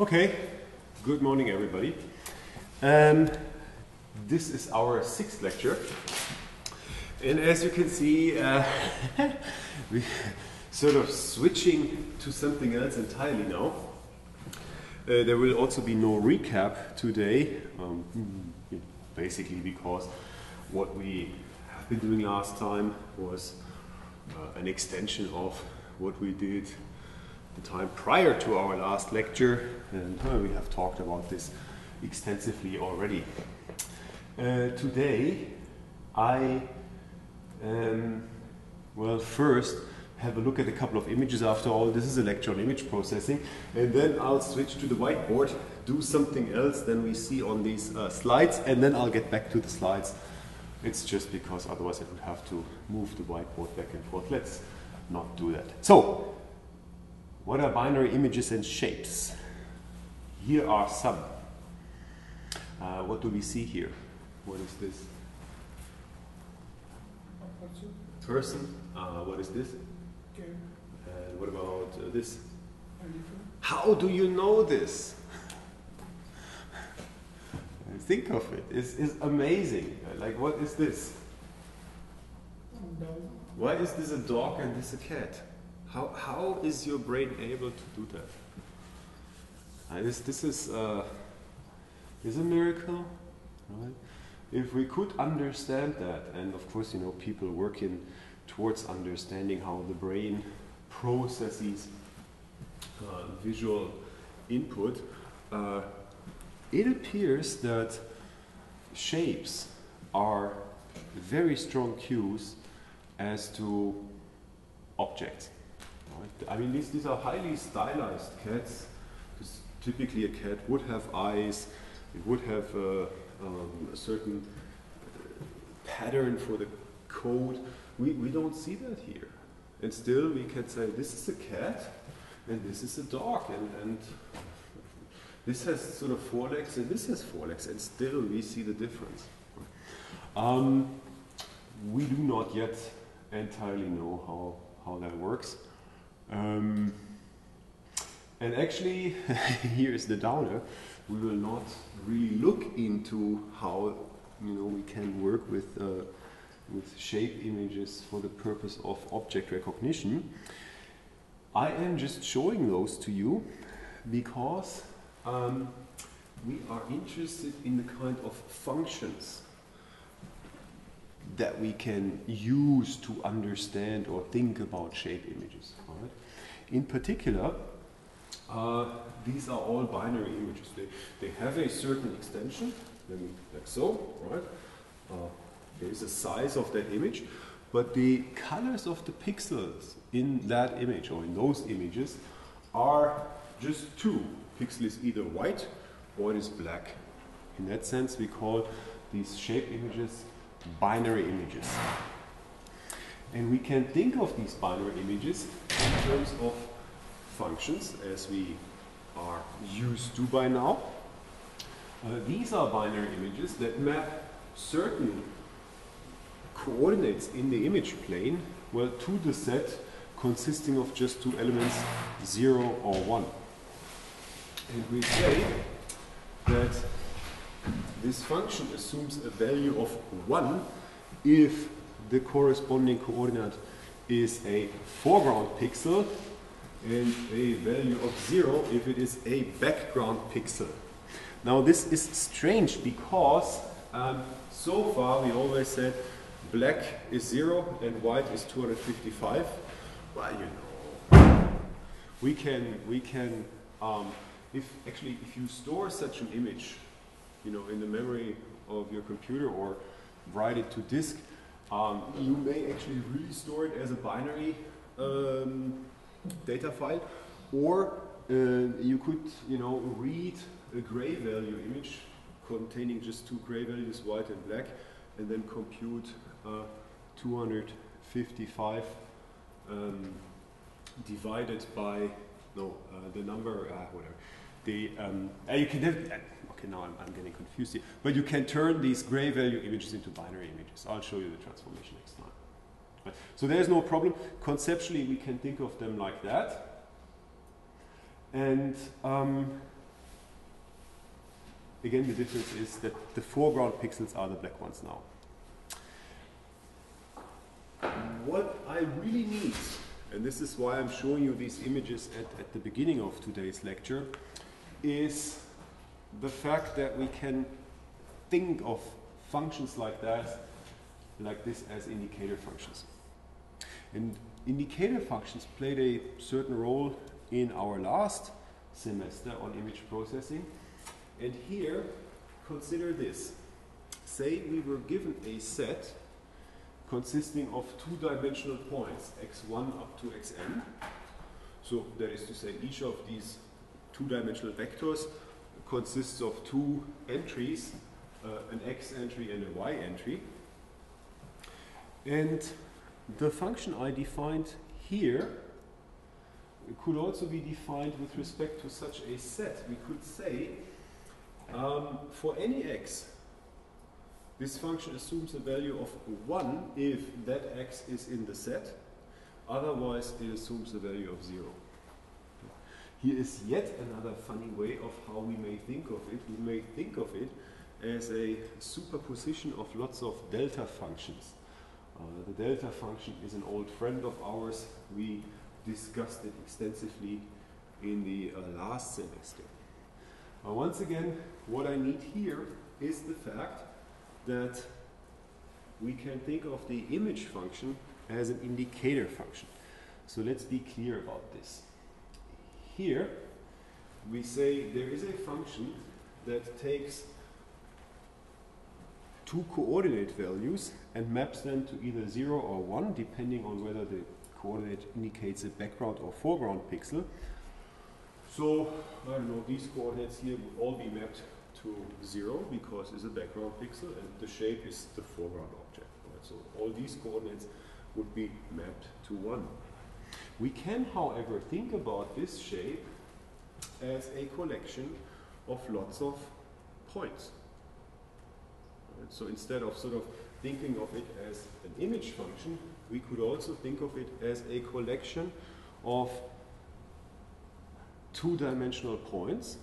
Okay, good morning everybody. Um, this is our sixth lecture. And as you can see, uh, we sort of switching to something else entirely now. Uh, there will also be no recap today, um, basically because what we have been doing last time was uh, an extension of what we did the time prior to our last lecture, and uh, we have talked about this extensively already. Uh, today, I, um, well, first have a look at a couple of images after all. This is a lecture on image processing, and then I'll switch to the whiteboard, do something else than we see on these uh, slides, and then I'll get back to the slides. It's just because otherwise I would have to move the whiteboard back and forth. Let's not do that. So, what are binary images and shapes? Here are some. Uh, what do we see here? What is this? Person. Uh, what is this? And what about uh, this? How do you know this? Think of it. It's, it's amazing. Like, what is this? Why is this a dog and this a cat? How, how is your brain able to do that? Uh, this, this is, uh, is a miracle, right? If we could understand that, and of course, you know, people working towards understanding how the brain processes uh, visual input, uh, it appears that shapes are very strong cues as to objects. I mean, these, these are highly stylized cats. Because typically a cat would have eyes, it would have uh, um, a certain uh, pattern for the coat. We, we don't see that here. And still we can say this is a cat and this is a dog and, and this has sort of four legs and this has four legs and still we see the difference. Um, we do not yet entirely know how, how that works. Um, and actually, here's the downer. We will not really look into how you know we can work with uh, with shape images for the purpose of object recognition. I am just showing those to you because um, we are interested in the kind of functions that we can use to understand or think about shape images. Right? In particular, uh, these are all binary images. They, they have a certain extension, like so, right? Uh, there is a size of that image, but the colors of the pixels in that image or in those images are just two. Pixel is either white or it is black. In that sense, we call these shape images binary images. And we can think of these binary images in terms of functions as we are used to by now. Uh, these are binary images that map certain coordinates in the image plane well to the set consisting of just two elements 0 or 1. And we say that this function assumes a value of 1 if the corresponding coordinate is a foreground pixel and a value of 0 if it is a background pixel. Now this is strange because um, so far we always said black is 0 and white is 255. Well, you know, we can, we can um, if actually if you store such an image you know, in the memory of your computer or write it to disk, um, you may actually really store it as a binary um, data file, or uh, you could, you know, read a gray value image containing just two gray values, white and black, and then compute uh, 255 um, divided by no uh, the number uh, whatever the um, uh, you can have, uh, okay now I'm, I'm, getting confused here. But you can turn these gray value images into binary images. I'll show you the transformation next time. Right. so there's no problem. Conceptually we can think of them like that. And um, again, the difference is that the foreground pixels are the black ones now. What I really need, and this is why I'm showing you these images at, at the beginning of today's lecture, is the fact that we can think of functions like that, like this as indicator functions. And indicator functions played a certain role in our last semester on image processing. And here, consider this. Say we were given a set consisting of two-dimensional points, x1 up to xn. So that is to say each of these two-dimensional vectors consists of two entries, uh, an x entry and a y entry. And the function I defined here could also be defined with respect to such a set. We could say um, for any x, this function assumes a value of 1 if that x is in the set. Otherwise, it assumes a value of 0. Here is yet another funny way of how we may think of it. We may think of it as a superposition of lots of delta functions. Uh, the delta function is an old friend of ours. We discussed it extensively in the uh, last semester. Uh, once again, what I need here is the fact that we can think of the image function as an indicator function. So let's be clear about this. Here, we say there is a function that takes two coordinate values and maps them to either 0 or 1 depending on whether the coordinate indicates a background or foreground pixel. So, I don't know, these coordinates here would all be mapped to 0 because it's a background pixel and the shape is the foreground object. Right? So all these coordinates would be mapped to 1. We can, however, think about this shape as a collection of lots of points. Right? So instead of sort of thinking of it as an image function, we could also think of it as a collection of two-dimensional points.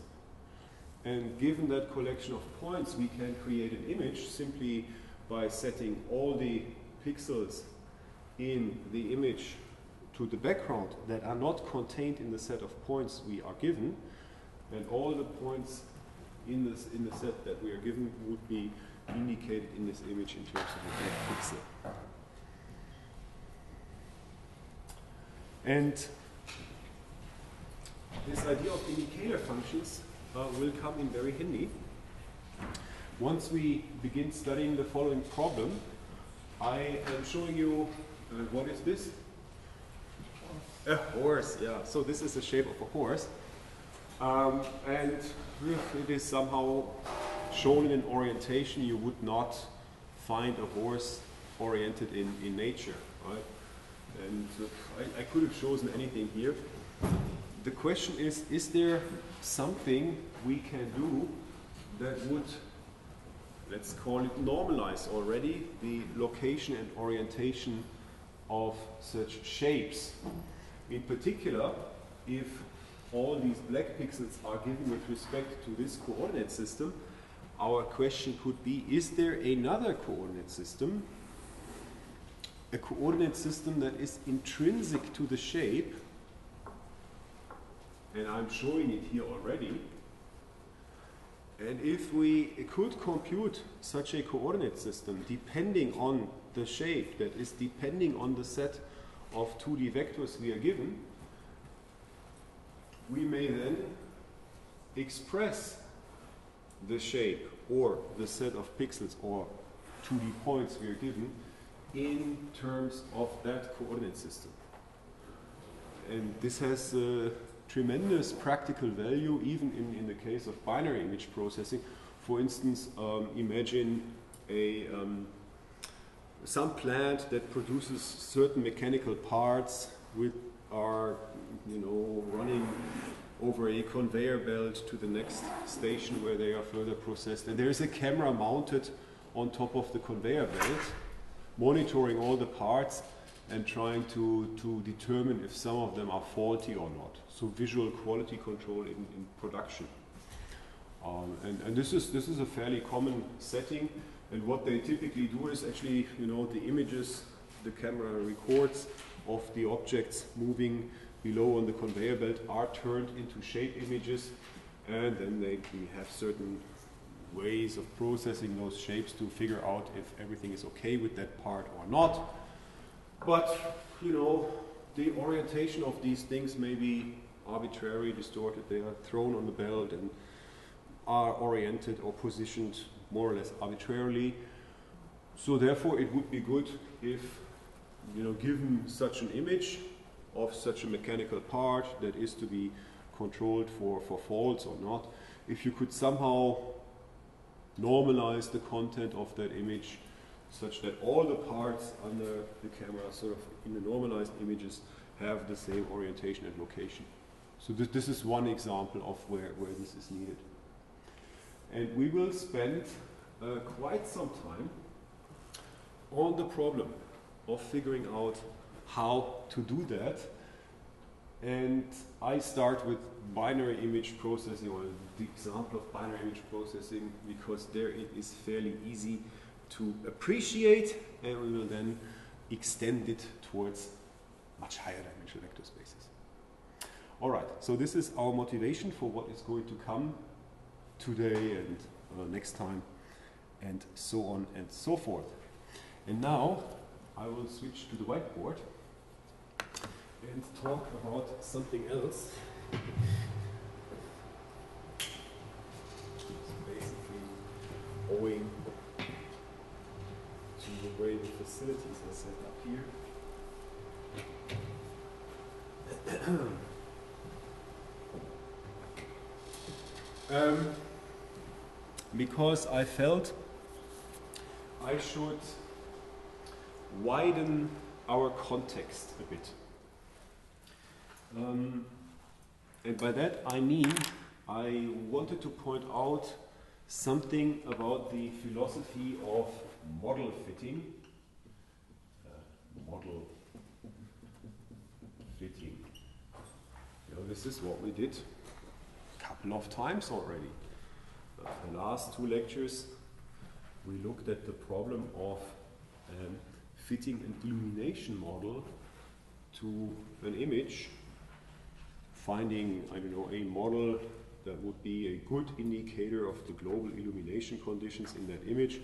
And given that collection of points, we can create an image simply by setting all the pixels in the image to the background that are not contained in the set of points we are given, and all the points in, this, in the set that we are given would be indicated in this image in terms of a pixel. And this idea of indicator functions uh, will come in very handy. Once we begin studying the following problem, I am showing you, uh, what is this? A horse, yeah. So this is the shape of a horse. Um, and it is somehow shown in an orientation you would not find a horse oriented in, in nature, right? And uh, I, I could have chosen anything here. The question is, is there something we can do that would, let's call it normalize already, the location and orientation of such shapes? In particular, if all these black pixels are given with respect to this coordinate system, our question could be, is there another coordinate system, a coordinate system that is intrinsic to the shape, and I'm showing it here already, and if we could compute such a coordinate system depending on the shape, that is depending on the set of 2D vectors we are given, we may then express the shape or the set of pixels or 2D points we are given in terms of that coordinate system. And this has uh, tremendous practical value even in, in the case of binary image processing. For instance, um, imagine a um, some plant that produces certain mechanical parts which are you know running over a conveyor belt to the next station where they are further processed. And there is a camera mounted on top of the conveyor belt, monitoring all the parts and trying to, to determine if some of them are faulty or not. So visual quality control in, in production. Um, and, and this is this is a fairly common setting. And what they typically do is actually, you know, the images the camera records of the objects moving below on the conveyor belt are turned into shape images, and then they we have certain ways of processing those shapes to figure out if everything is okay with that part or not. But you know, the orientation of these things may be arbitrary, distorted. They are thrown on the belt and are oriented or positioned more or less arbitrarily. So therefore, it would be good if, you know, given such an image of such a mechanical part that is to be controlled for, for faults or not, if you could somehow normalize the content of that image such that all the parts under the camera sort of in the normalized images have the same orientation and location. So th this is one example of where, where this is needed. And we will spend uh, quite some time on the problem of figuring out how to do that. And I start with binary image processing or the example of binary image processing because there it is fairly easy to appreciate and we will then extend it towards much higher dimensional vector spaces. All right, so this is our motivation for what is going to come today and uh, next time and so on and so forth. And now I will switch to the whiteboard and talk about something else. basically owing to the way the facilities are set up here. um, because I felt I should widen our context a bit. Um, and by that I mean I wanted to point out something about the philosophy of model fitting. Uh, model fitting. You know, this is what we did a couple of times already. The last two lectures we looked at the problem of um, fitting an illumination model to an image, finding, I don't know, a model that would be a good indicator of the global illumination conditions in that image.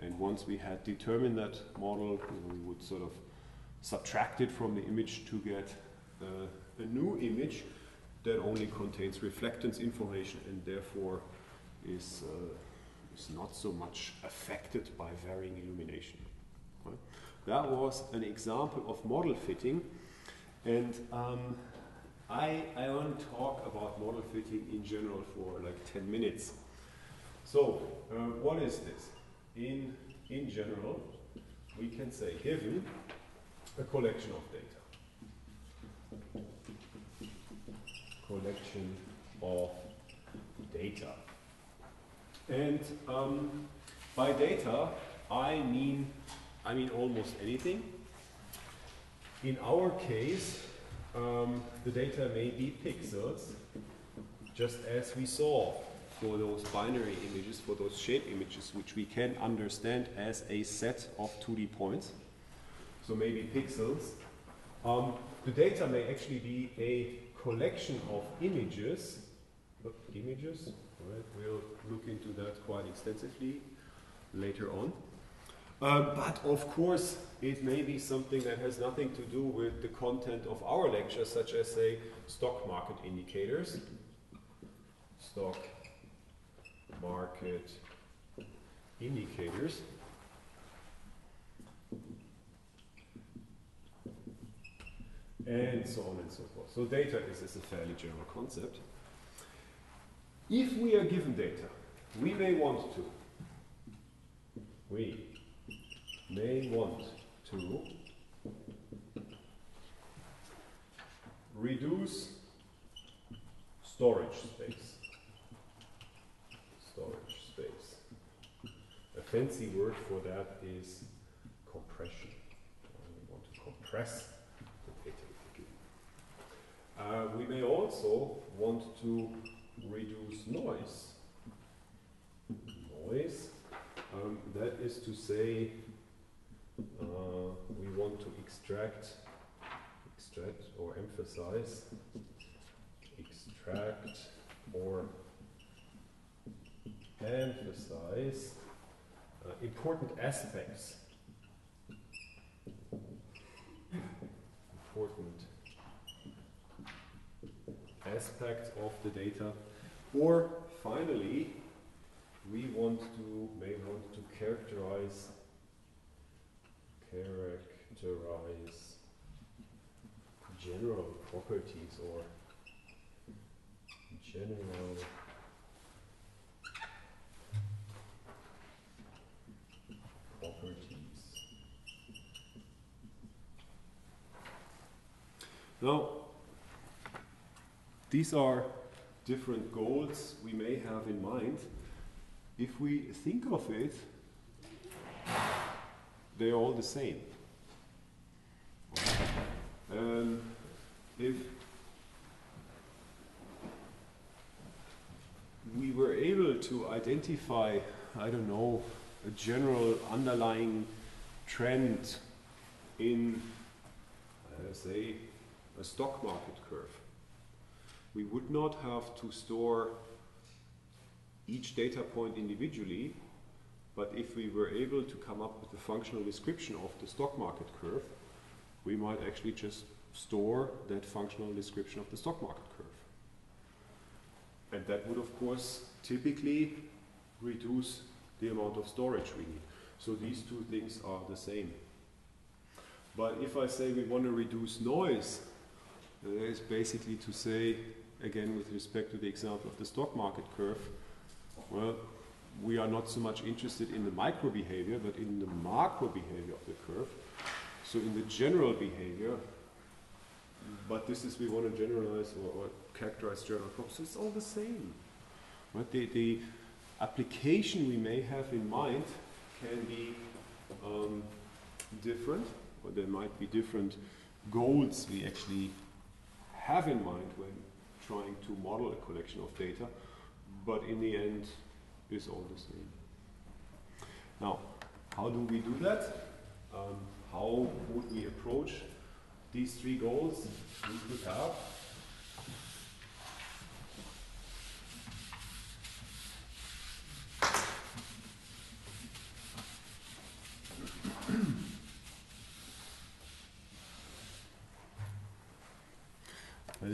And once we had determined that model, we would sort of subtract it from the image to get uh, a new image that only contains reflectance information and therefore is uh, is not so much affected by varying illumination. Right? That was an example of model fitting, and um, I, I to talk about model fitting in general for like 10 minutes. So, uh, what is this? In, in general, we can say given a collection of data. Collection of data. And um, by data, I mean, I mean almost anything. In our case, um, the data may be pixels, just as we saw for those binary images, for those shape images, which we can understand as a set of 2D points. So maybe pixels. Um, the data may actually be a collection of images, images, Right? We'll look into that quite extensively later on. Uh, but of course, it may be something that has nothing to do with the content of our lecture, such as, say, stock market indicators. Stock market indicators. And so on and so forth. So data is, is a fairly general concept. If we are given data, we may want to, we may want to reduce storage space. Storage space. A fancy word for that is compression. We want to compress the data. Uh, we may also want to reduce noise. noise. Um, that is to say, uh, we want to extract, extract or emphasize, extract or emphasize uh, important aspects. Important aspects of the data. Or finally, we want to may want to characterize characterize general properties or general properties. Now, these are different goals we may have in mind. If we think of it, they're all the same. Um, if we were able to identify, I don't know, a general underlying trend in, uh, say, a stock market curve, we would not have to store each data point individually, but if we were able to come up with a functional description of the stock market curve, we might actually just store that functional description of the stock market curve. And that would, of course, typically reduce the amount of storage we need. So these two things are the same. But if I say we want to reduce noise, is basically to say, again with respect to the example of the stock market curve, well, we are not so much interested in the micro behavior, but in the macro behavior of the curve. So in the general behavior, but this is we want to generalize or, or characterize general properties. So it's all the same. Right? The, the application we may have in mind can be um, different, or there might be different goals we actually have in mind when trying to model a collection of data, but in the end is all the same. Now, how do we do that? Um, how would we approach these three goals we could have?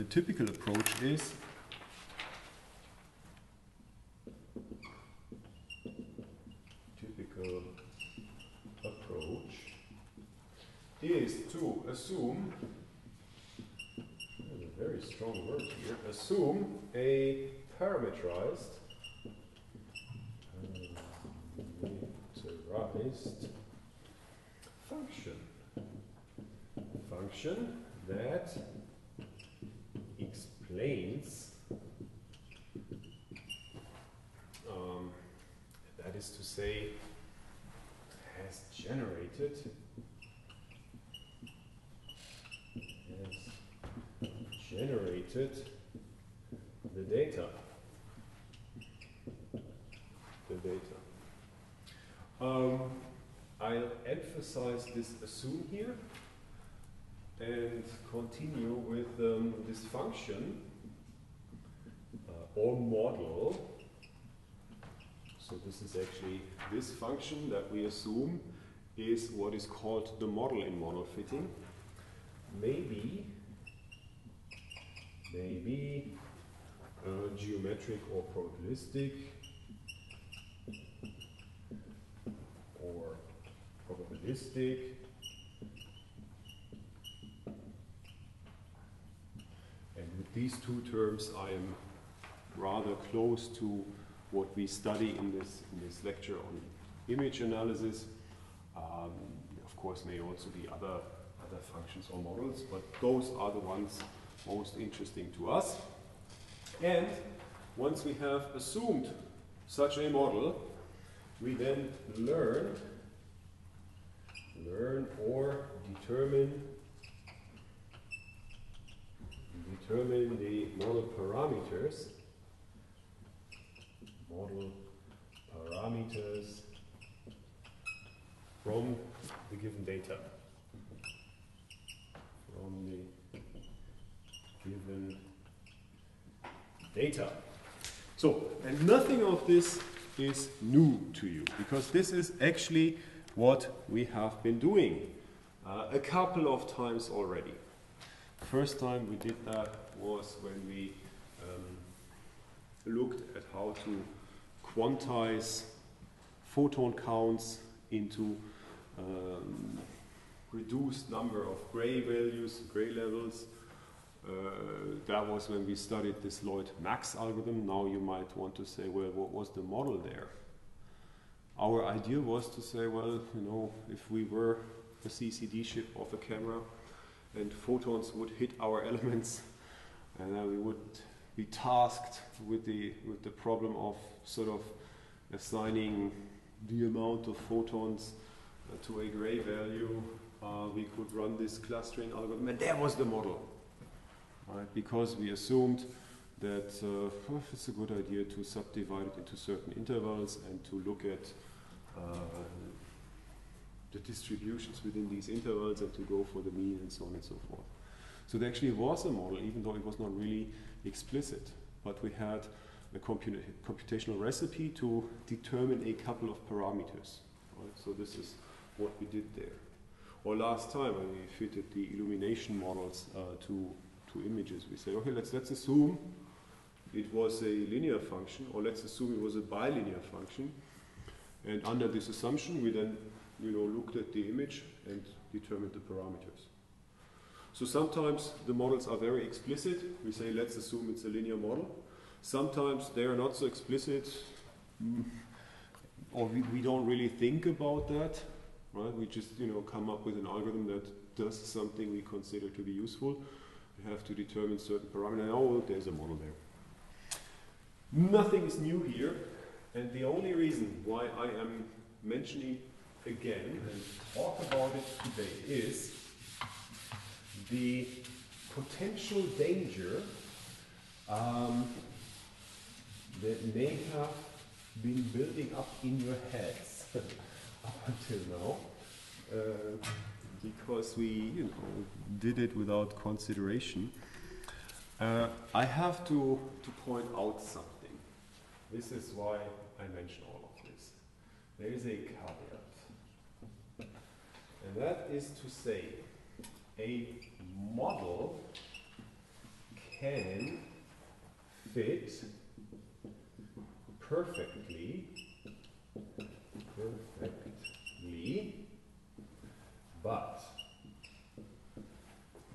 Typical approach is typical approach is to assume a very strong word here assume a parameterized parameterized function. Function that explains um, that is to say has generated has generated the data. The data. Um, I'll emphasize this assume here and continue with um, this function uh, or model. So this is actually this function that we assume is what is called the model in model fitting. Maybe, maybe uh, geometric or probabilistic or probabilistic these two terms I am rather close to what we study in this, in this lecture on image analysis. Um, of course, may also be other, other functions or models, but those are the ones most interesting to us. And once we have assumed such a model, we then learn, learn or determine determine the model parameters, model parameters from the given data. From the given data. So, and nothing of this is new to you because this is actually what we have been doing uh, a couple of times already. First time we did that was when we um, looked at how to quantize photon counts into um, reduced number of gray values, gray levels. Uh, that was when we studied this Lloyd Max algorithm. Now you might want to say, well, what was the model there? Our idea was to say, well, you know, if we were a CCD chip of a camera and photons would hit our elements and then we would be tasked with the, with the problem of sort of assigning the amount of photons uh, to a gray value, uh, we could run this clustering algorithm, and that was the model. Right? Because we assumed that uh, it's a good idea to subdivide it into certain intervals and to look at uh, the distributions within these intervals and to go for the mean and so on and so forth. So there actually was a model, even though it was not really explicit, but we had a computational recipe to determine a couple of parameters. Right? So this is what we did there. Or last time when we fitted the illumination models uh, to, to images, we say, okay, let's, let's assume it was a linear function, or let's assume it was a bilinear function. And under this assumption, we then you know, looked at the image and determined the parameters. So sometimes the models are very explicit. We say, let's assume it's a linear model. Sometimes they are not so explicit, mm, or we, we don't really think about that. Right? We just you know come up with an algorithm that does something we consider to be useful. We have to determine certain parameters. Oh, there's a model there. Nothing is new here, and the only reason why I am mentioning again and talk about it today is the potential danger um, that may have been building up in your heads up until now. Uh, because we you know, did it without consideration. Uh, I have to, to point out something. This is why I mention all of this. There is a caveat. And that is to say, a model can fit perfectly, perfectly, but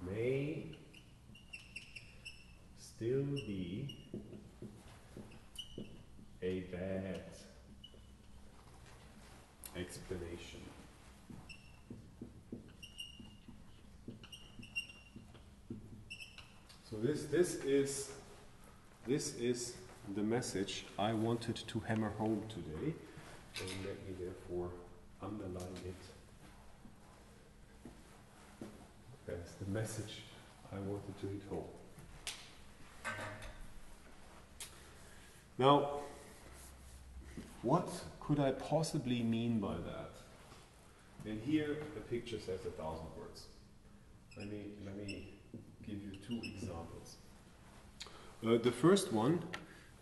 may still be a bad explanation. So this, this is this is the message I wanted to hammer home today. And let me therefore underline it as the message I wanted to hit home. Now, what could I possibly mean by that? And here the picture says a thousand words. Let me, let me give you two examples. Uh, the first one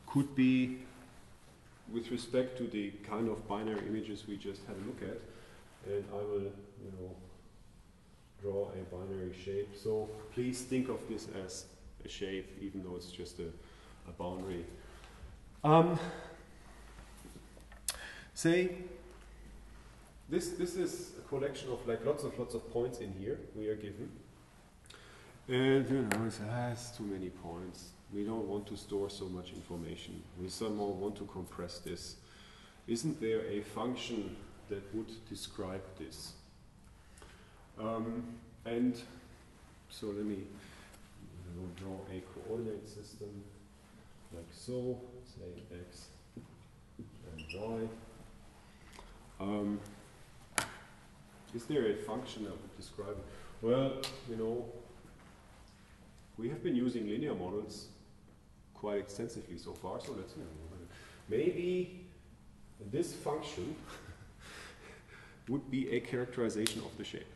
could be with respect to the kind of binary images we just had a look at, and I will, you know, draw a binary shape. So please think of this as a shape, even though it's just a, a boundary. Um, say this this is a collection of like lots of lots of points in here we are given. And you know, it has too many points. We don't want to store so much information. We somehow want to compress this. Isn't there a function that would describe this? Um, and so let me draw a coordinate system like so, say x and y. Um, is there a function that would describe it? Well, you know, we have been using linear models quite extensively so far, so let's maybe this function would be a characterization of the shape.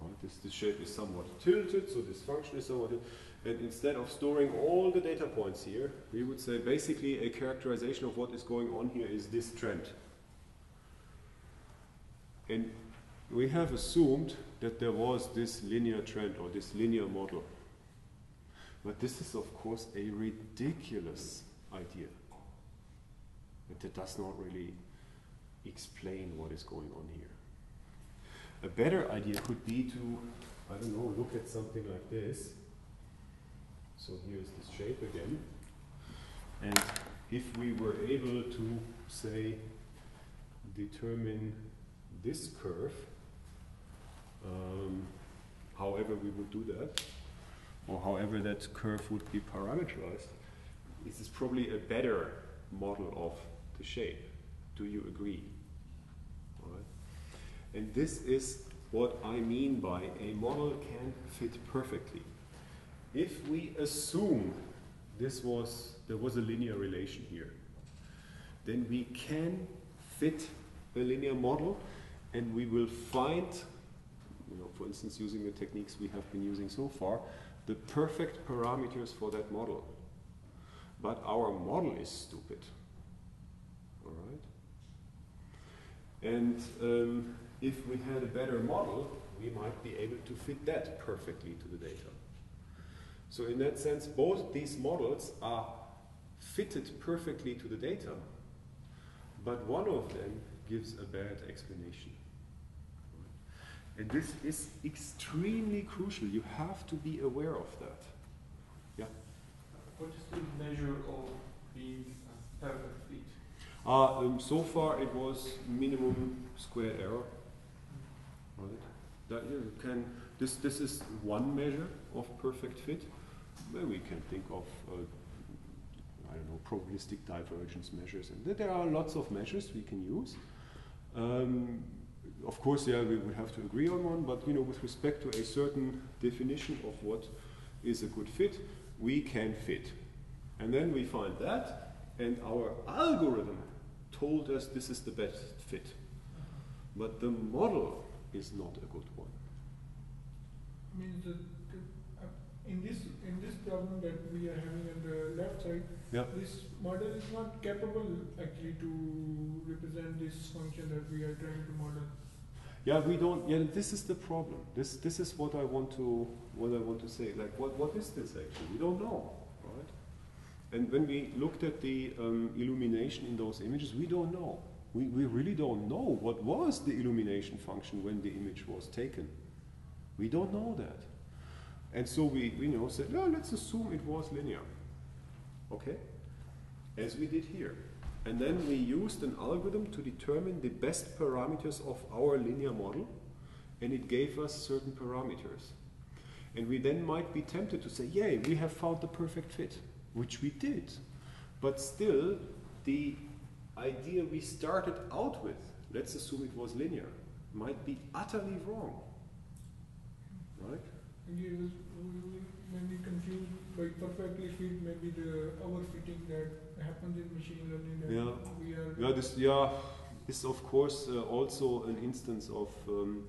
Right? This, this shape is somewhat tilted, so this function is somewhat tilted. And instead of storing all the data points here, we would say basically a characterization of what is going on here is this trend. And we have assumed that there was this linear trend or this linear model. But this is, of course, a ridiculous idea. That does not really explain what is going on here. A better idea could be to, I don't know, look at something like this. So here's this shape again. And if we were able to, say, determine this curve, um, however we would do that, or however that curve would be parameterized, this is probably a better model of the shape. Do you agree? And this is what I mean by a model can fit perfectly. If we assume this was there was a linear relation here, then we can fit a linear model and we will find, you know, for instance, using the techniques we have been using so far, the perfect parameters for that model. But our model is stupid. All right? And um, if we had a better model, we might be able to fit that perfectly to the data. So in that sense, both these models are fitted perfectly to the data, but one of them gives a bad explanation. And this is extremely crucial. You have to be aware of that. Yeah? What is the measure of being a perfect fit? Uh, um, so far it was minimum square error. Right? That you can, this, this is one measure of perfect fit. Well, we can think of, uh, I don't know, probabilistic divergence measures. And there are lots of measures we can use. Um, of course, yeah, we would have to agree on one, but you know, with respect to a certain definition of what is a good fit, we can fit. And then we find that, and our algorithm told us this is the best fit. But the model is not a good one. Means the, uh, in this in this problem that we are having on the left side, Yeah. this model is not capable actually to represent this function that we are trying to model. Yeah, we don't. Yeah, this is the problem. This this is what I want to what I want to say. Like, what what is this actually? We don't know, right? And when we looked at the um, illumination in those images, we don't know. We we really don't know what was the illumination function when the image was taken. We don't know that. And so we, we you know said, no, let's assume it was linear. Okay? As we did here. And then we used an algorithm to determine the best parameters of our linear model, and it gave us certain parameters. And we then might be tempted to say, yay, we have found the perfect fit, which we did. But still, the idea we started out with, let's assume it was linear, might be utterly wrong. Right? And you may be confused by perfectly fit, maybe the overfitting that happens in machine learning Yeah. we are Yeah, this yeah is of course uh, also an instance of um,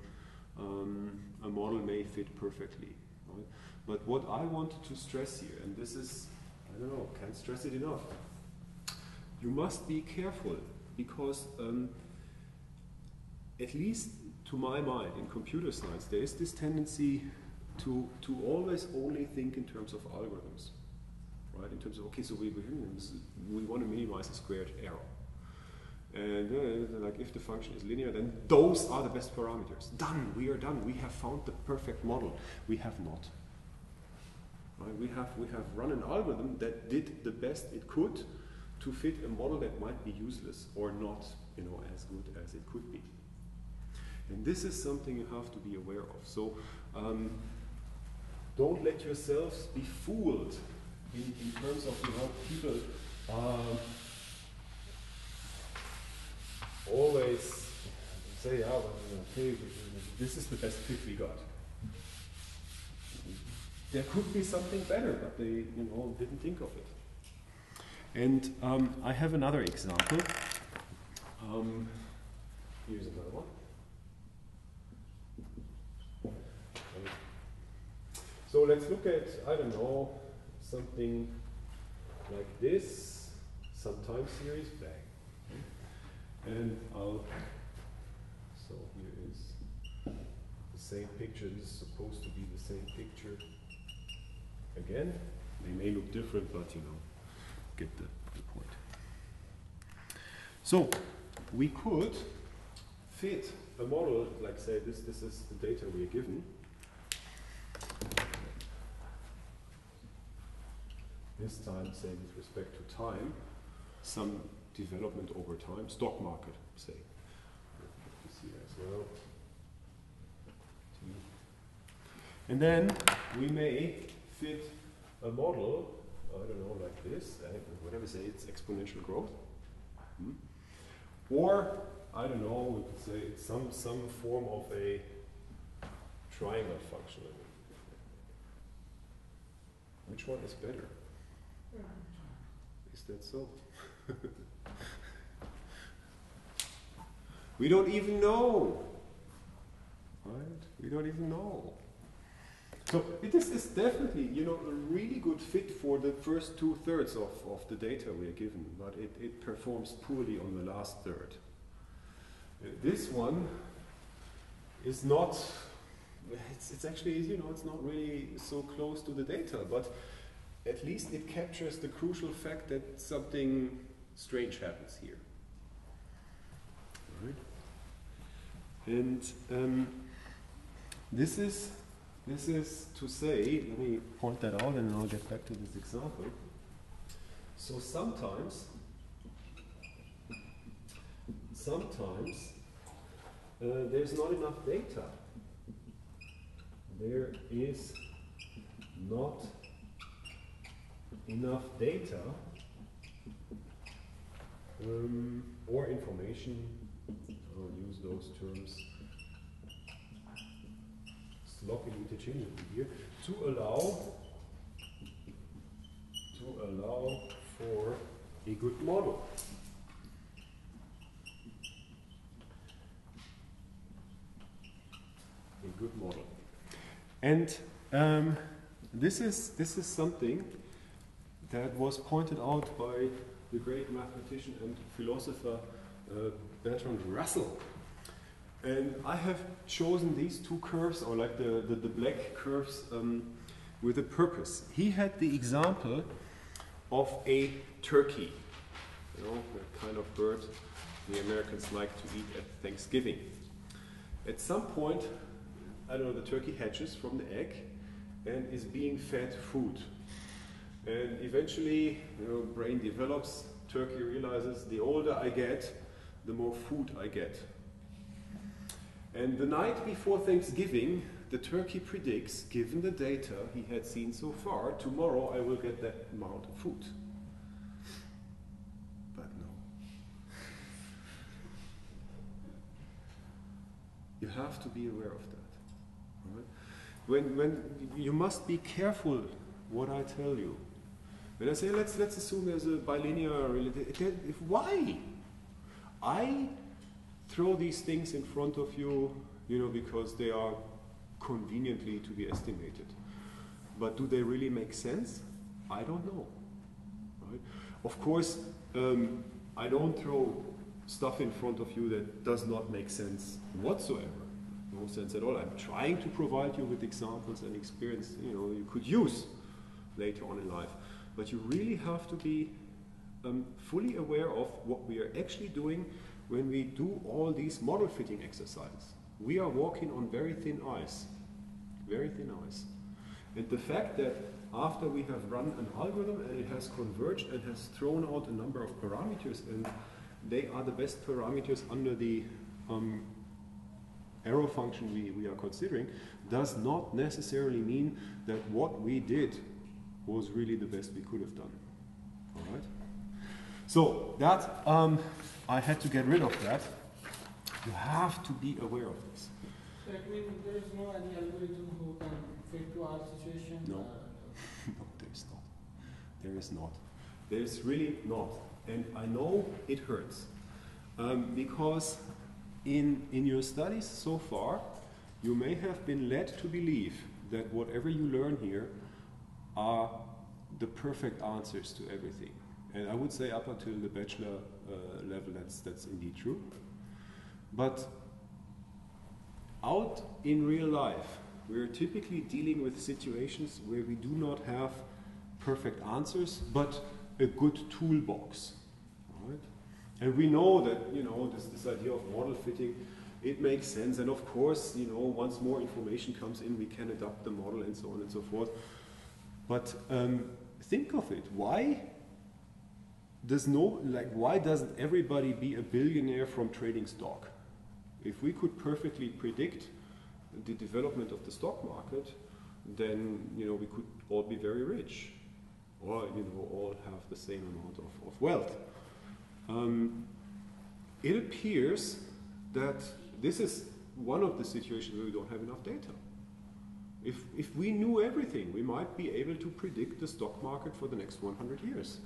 um, a model may fit perfectly. Right? But what I wanted to stress here, and this is I don't know, can't stress it enough. You must be careful because um, at least to my mind in computer science there is this tendency to to always only think in terms of algorithms right? In terms of okay, so we we, want to minimize the squared error, and uh, like if the function is linear, then those are the best parameters. Done. We are done. We have found the perfect model. We have not. Right? We have we have run an algorithm that did the best it could to fit a model that might be useless or not, you know, as good as it could be. And this is something you have to be aware of. So. Um, don't let yourselves be fooled in, in terms of you know people um, always say, "Yeah, well, okay, this is the best fit we got." There could be something better, but they you know didn't think of it. And um, I have another example. Um, here's another one. So let's look at, I don't know, something like this, some time series, bang. And I'll, so here is the same picture, this is supposed to be the same picture. Again, they may look different, but you know, get the, the point. So, we could fit a model, like say this, this is the data we are given. This time, say with respect to time, some development over time, stock market, say. As well. And then we may fit a model, I don't know, like this, uh, whatever say it's exponential growth. Hmm? Or, I don't know, we could say it's some, some form of a triangle function. Which one is better? Is that so? we don't even know. Right? We don't even know. So it is, is definitely, you know, a really good fit for the first two thirds of, of the data we are given, but it, it performs poorly on the last third. Uh, this one is not, it's, it's actually, you know, it's not really so close to the data, but at least it captures the crucial fact that something strange happens here. And um, this is this is to say, let me point that out and I'll get back to this example. So sometimes, sometimes uh, there's not enough data. There is not enough data um, or information, I'll use those terms sloppy interchangeably here, to allow to allow for a good model. A good model. And um, this is this is something that was pointed out by the great mathematician and philosopher uh, Bertrand Russell. And I have chosen these two curves, or like the, the, the black curves, um, with a purpose. He had the example of a turkey, you know, the kind of bird the Americans like to eat at Thanksgiving. At some point, I don't know, the turkey hatches from the egg and is being fed food. And eventually, you know, brain develops, turkey realizes the older I get, the more food I get. And the night before Thanksgiving, the turkey predicts, given the data he had seen so far, tomorrow I will get that amount of food. But no. You have to be aware of that. Right? When, when you must be careful what I tell you. When I say let's let's assume there's a bilinear why? I throw these things in front of you, you know, because they are conveniently to be estimated. But do they really make sense? I don't know. Right? Of course, um, I don't throw stuff in front of you that does not make sense whatsoever. No sense at all. I'm trying to provide you with examples and experience, you know, you could use later on in life. But you really have to be um, fully aware of what we are actually doing when we do all these model fitting exercises. We are walking on very thin ice, very thin ice. And the fact that after we have run an algorithm and it has converged and has thrown out a number of parameters and they are the best parameters under the um, error function we, we are considering does not necessarily mean that what we did was really the best we could have done. All right? So that um, I had to get rid of that. You have to be aware of this. So it means there is no any algorithm who can fit to our situation? No. Uh, no, there is not. There is not. There is really not. And I know it hurts. Um, because in, in your studies so far, you may have been led to believe that whatever you learn here are the perfect answers to everything. And I would say up until the bachelor uh, level, that's, that's indeed true. But out in real life, we're typically dealing with situations where we do not have perfect answers, but a good toolbox. Right? And we know that, you know, this, this idea of model fitting, it makes sense. And of course, you know, once more information comes in, we can adapt the model and so on and so forth. But um, think of it. Why does no, like, why doesn't everybody be a billionaire from trading stock? If we could perfectly predict the development of the stock market, then, you know, we could all be very rich or, you know, all have the same amount of, of wealth. Um, it appears that this is one of the situations where we don't have enough data. If, if we knew everything, we might be able to predict the stock market for the next 100 years.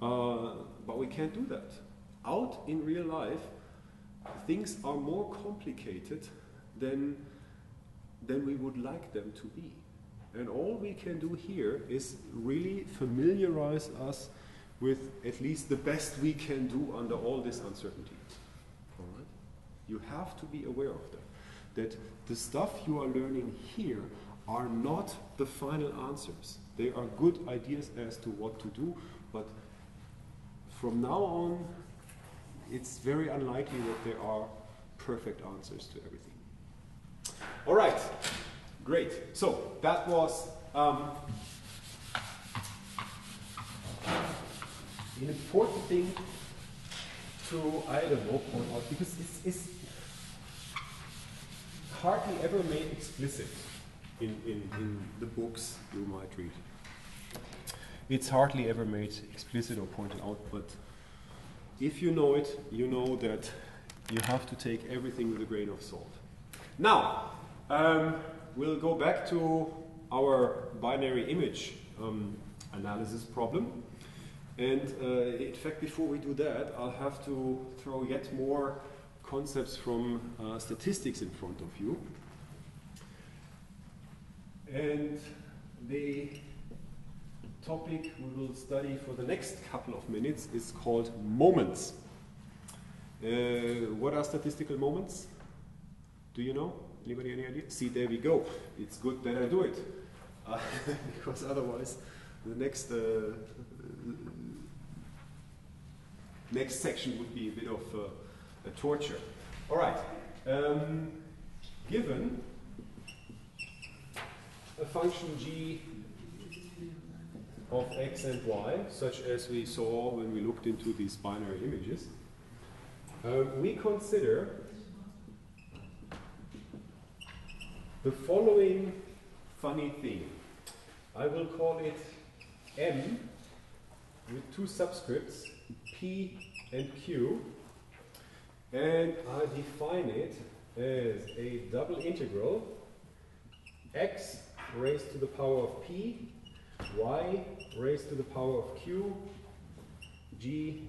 Uh, but we can't do that. Out in real life, things are more complicated than, than we would like them to be. And all we can do here is really familiarize us with at least the best we can do under all this uncertainty. All right? You have to be aware of that. That the stuff you are learning here are not the final answers. They are good ideas as to what to do, but from now on, it's very unlikely that there are perfect answers to everything. All right, great. So that was um, an important thing to, I don't know, point out because it's, it's hardly ever made explicit in, in, in the books you might read. It's hardly ever made explicit or pointed out, but if you know it, you know that you have to take everything with a grain of salt. Now, um, we'll go back to our binary image um, analysis problem. And uh, in fact, before we do that, I'll have to throw yet more concepts from uh, statistics in front of you. And the topic we will study for the next couple of minutes is called moments. Uh, what are statistical moments? Do you know? Anybody any idea? See, there we go. It's good that I do it. Uh, because otherwise, the next, uh, next section would be a bit of torture. All right. Um, given a function g of x and y, such as we saw when we looked into these binary images, uh, we consider the following funny thing. I will call it m with two subscripts, p and q, and I define it as a double integral x raised to the power of p y raised to the power of q, g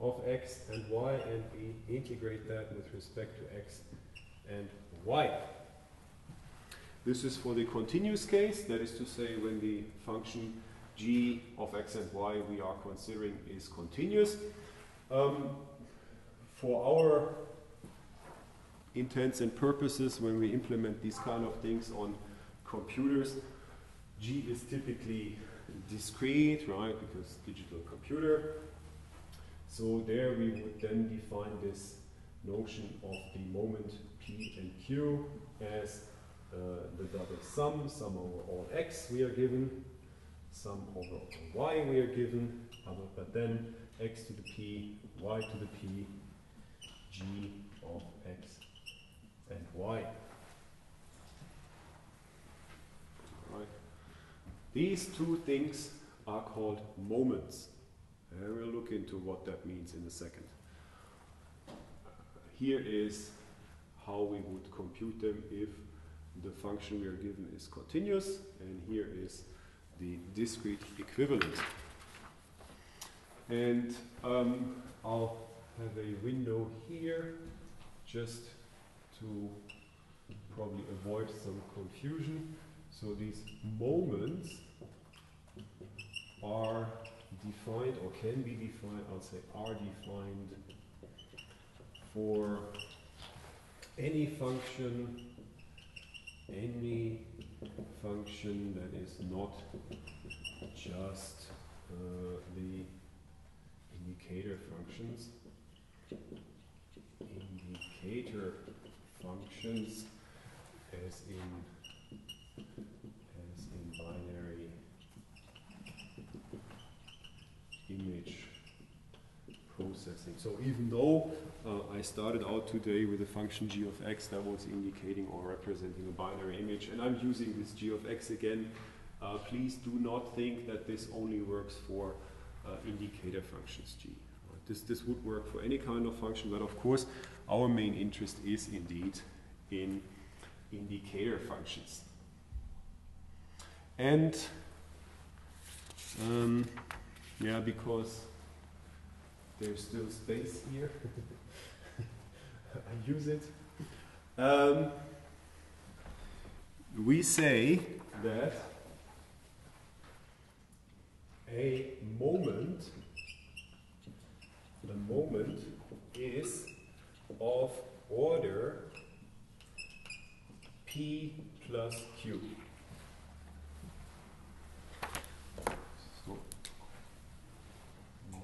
of x and y, and we integrate that with respect to x and y. This is for the continuous case, that is to say when the function g of x and y we are considering is continuous. Um, for our intents and purposes, when we implement these kind of things on computers, G is typically discrete, right, because digital computer. So there we would then define this notion of the moment P and Q as uh, the double sum, sum over all x we are given, sum over all y we are given, but then x to the p, y to the p, g of x and y. Right. These two things are called moments. And we'll look into what that means in a second. Here is how we would compute them if the function we are given is continuous, and here is the discrete equivalent. And um, I'll have a window here just to probably avoid some confusion. So these moments are defined or can be defined, I'll say are defined for any function, any function that is not just uh, the indicator functions. Indicator functions as in as in binary image processing. So even though uh, I started out today with a function g of x that was indicating or representing a binary image, and I'm using this g of x again, uh, please do not think that this only works for uh, indicator functions g. This, this would work for any kind of function, but of course our main interest is indeed in indicator functions. And um, yeah, because there's still space here, I use it. Um, we say that a moment, the moment is of order p plus q. So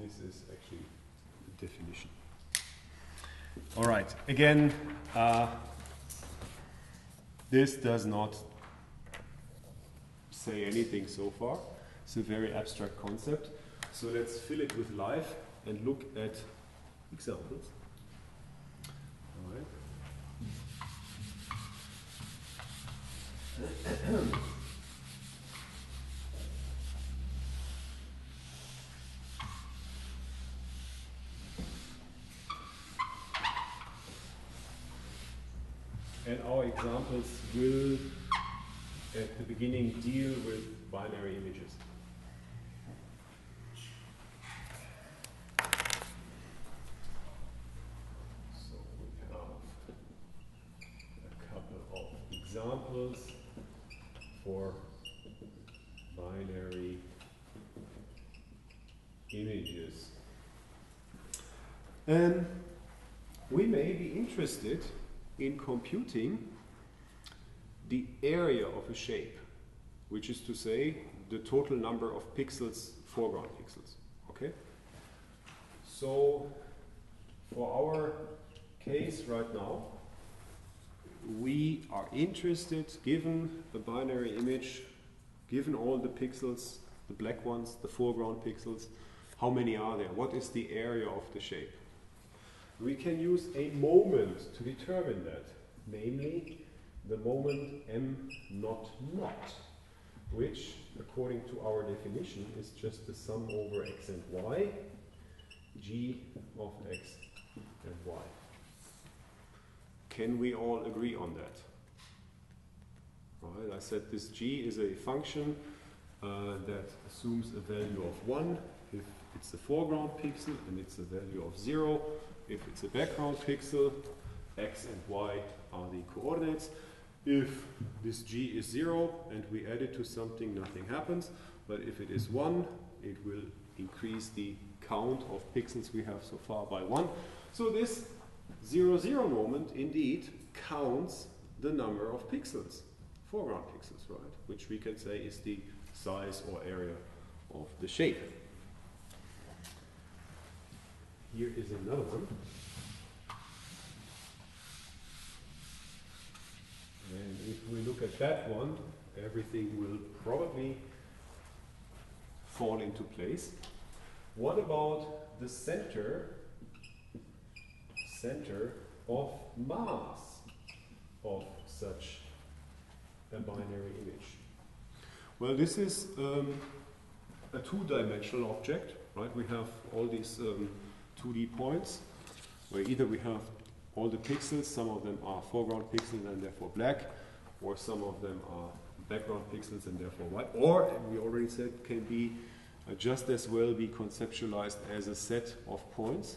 this is actually the definition. All right, again, uh, this does not say anything so far. It's a very abstract concept. So let's fill it with life and look at examples. All right. and our examples will, at the beginning, deal with binary images. So we have a couple of examples for binary images. And we may be interested in computing the area of a shape, which is to say the total number of pixels, foreground pixels. Okay? So for our case right now, we are interested, given a binary image, given all the pixels, the black ones, the foreground pixels, how many are there? What is the area of the shape? We can use a moment to determine that, namely the moment m not not, which, according to our definition, is just the sum over x and y, g of x and y. Can we all agree on that? Right, I said this g is a function uh, that assumes a value of 1 if it's a foreground pixel and it's a value of 0 if it's a background pixel, x and y are the coordinates. If this g is 0 and we add it to something, nothing happens. But if it is 1, it will increase the count of pixels we have so far by 1. So this 0, 0 moment indeed counts the number of pixels, foreground pixels, right? Which we can say is the size or area of the shape. Here is another one. And if we look at that one, everything will probably fall into place. What about the center, center of mass of such a binary image? Well, this is um, a two-dimensional object, right? We have all these um, 2D points, where either we have all the pixels, some of them are foreground pixels and therefore black, or some of them are background pixels and therefore white, or we already said can be uh, just as well be conceptualized as a set of points,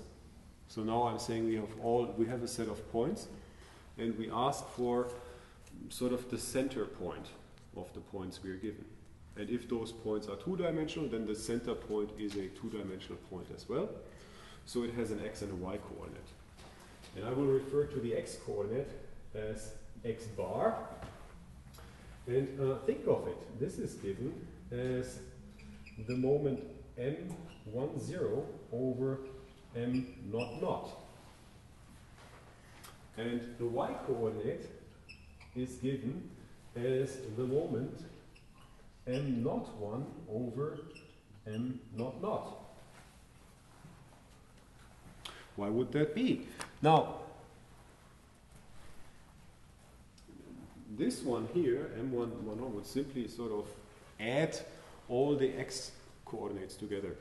So now I'm saying we have all we have a set of points, and we ask for sort of the center point of the points we are given. And if those points are two-dimensional, then the center point is a two-dimensional point as well. So it has an x and a y coordinate. And I will refer to the x coordinate as x bar. And uh, think of it, this is given as the moment m10 over m not naught. And the y coordinate is given as the moment m not 1 over m not naught. Why would that be? Now, this one here, m1, 1 would simply sort of add all the x coordinates together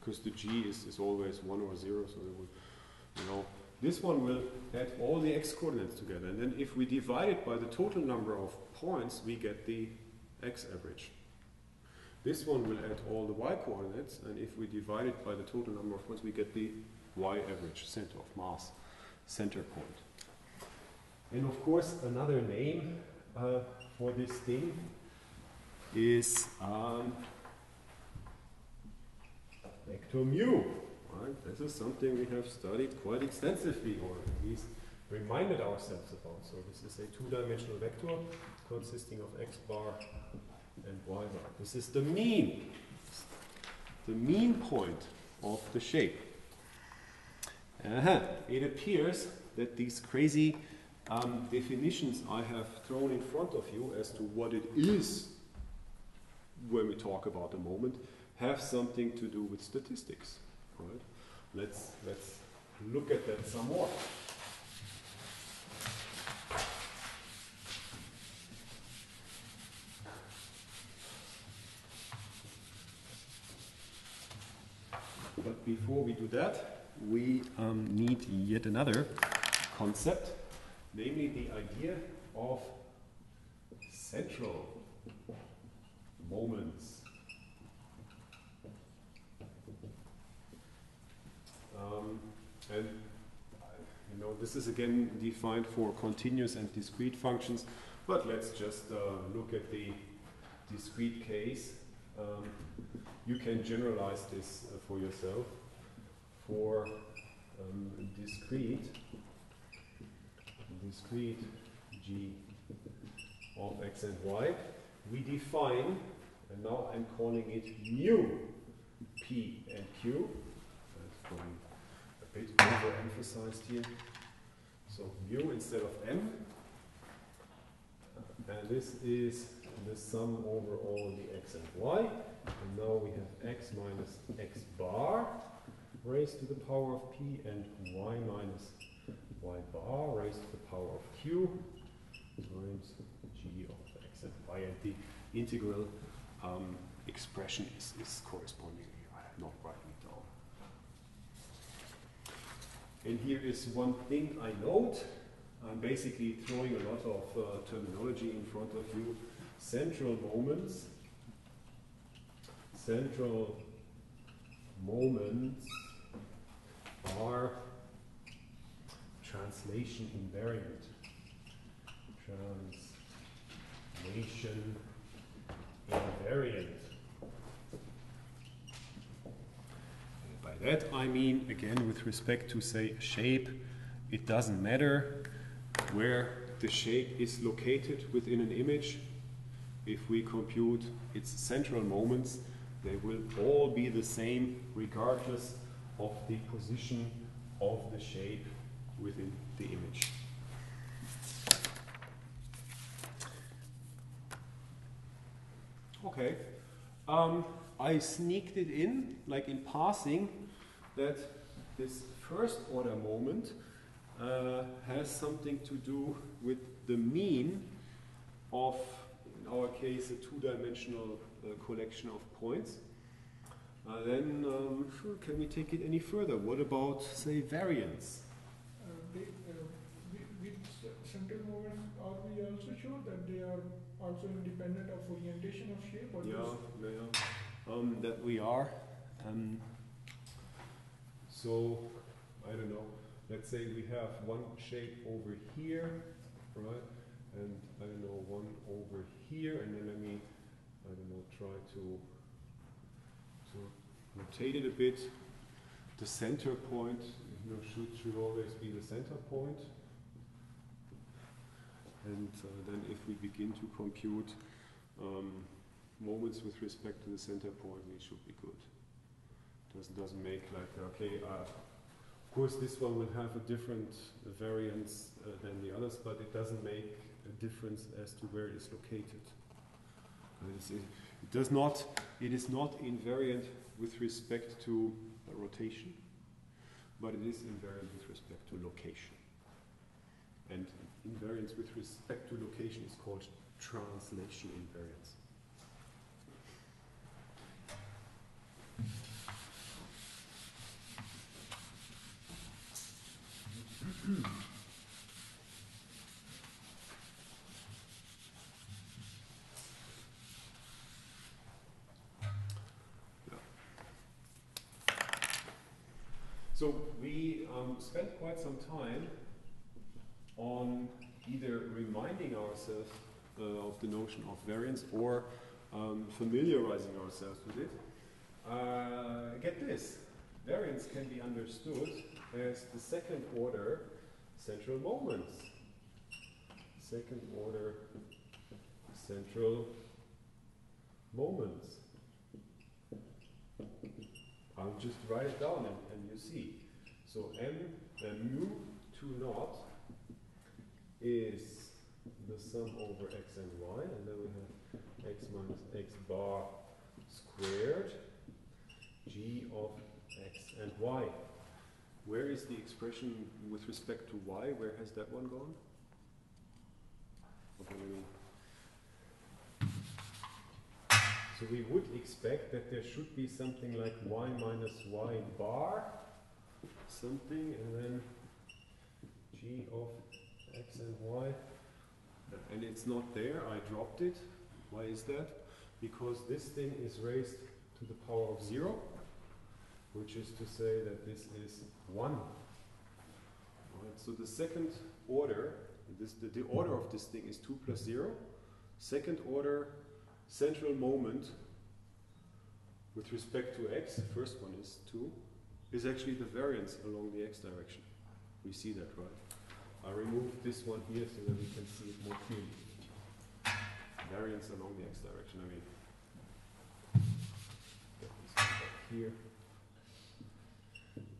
because the g is, is always 1 or 0, so it would, you know, this one will add all the x coordinates together. And then if we divide it by the total number of points, we get the x average. This one will add all the y coordinates, and if we divide it by the total number of points, we get the y average, center of mass, center point. And of course, another name uh, for this thing is um, vector mu. Right? This is something we have studied quite extensively, or at least reminded ourselves about. So this is a two-dimensional vector consisting of x bar and y bar. This is the mean, the mean point of the shape. Uh-huh. It appears that these crazy um, definitions I have thrown in front of you as to what it is when we talk about the moment have something to do with statistics. Right? Let's, let's look at that some more. But before we do that, we um, need yet another concept, namely the idea of central moments. Um, and you know, this is again defined for continuous and discrete functions, but let's just uh, look at the discrete case. Um, you can generalize this uh, for yourself. For um, discrete, discrete g of x and y, we define, and now I'm calling it mu p and q. That's probably a bit overemphasized here. So mu instead of m. And this is the sum over all the x and y. And now we have x minus x bar raised to the power of p and y minus y bar raised to the power of q times g of x and y. And the integral um, expression is, is correspondingly. Not writing it down. And here is one thing I note. I'm basically throwing a lot of uh, terminology in front of you. Central moments. Central moments are translation invariant. Translation invariant. By that I mean, again, with respect to, say, shape, it doesn't matter where the shape is located within an image. If we compute its central moments, they will all be the same regardless of the position of the shape within the image. Okay. Um, I sneaked it in, like in passing, that this first order moment uh, has something to do with the mean of, in our case, a two-dimensional uh, collection of points. Uh, then, um, sure, can we take it any further? What about, say, variance? Uh, they, uh, with, c- central moments, are we also sure that they are also independent of orientation of shape or Yeah, just yeah, um, that we are. Um, so I don't know, let's say we have one shape over here, right? And I don't know, one over here, and then let me, I don't know, try to rotate it a bit. The center point, you know, should, should always be the center point. And uh, then if we begin to compute um, moments with respect to the center point, we should be good. Doesn't, doesn't make like, okay, uh, of course this one will have a different variance uh, than the others, but it doesn't make a difference as to where it is located. It, is, it does not, it is not invariant with respect to rotation, but it is invariant with respect to location. And invariance with respect to location is called translation invariance. So we um, spent quite some time on either reminding ourselves uh, of the notion of variance or um, familiarizing ourselves with it. Uh, get this, variance can be understood as the second order central moments. Second order central moments. I'll just write it down and, and you see. So m uh, mu 2 naught is the sum over x and y, and then we have x minus x bar squared g of x and y. Where is the expression with respect to y? Where has that one gone? Okay, let me- So we would expect that there should be something like y minus y bar, something, and then g of x and y. And it's not there, I dropped it. Why is that? Because this thing is raised to the power of zero, which is to say that this is one. Alright, so the second order, this, the, the order of this thing is two plus zero. Second order central moment with respect to x, the first one is 2, is actually the variance along the x direction. We see that, right? I removed this one here so that we can see it more clearly. Variance along the x direction, I mean. Here.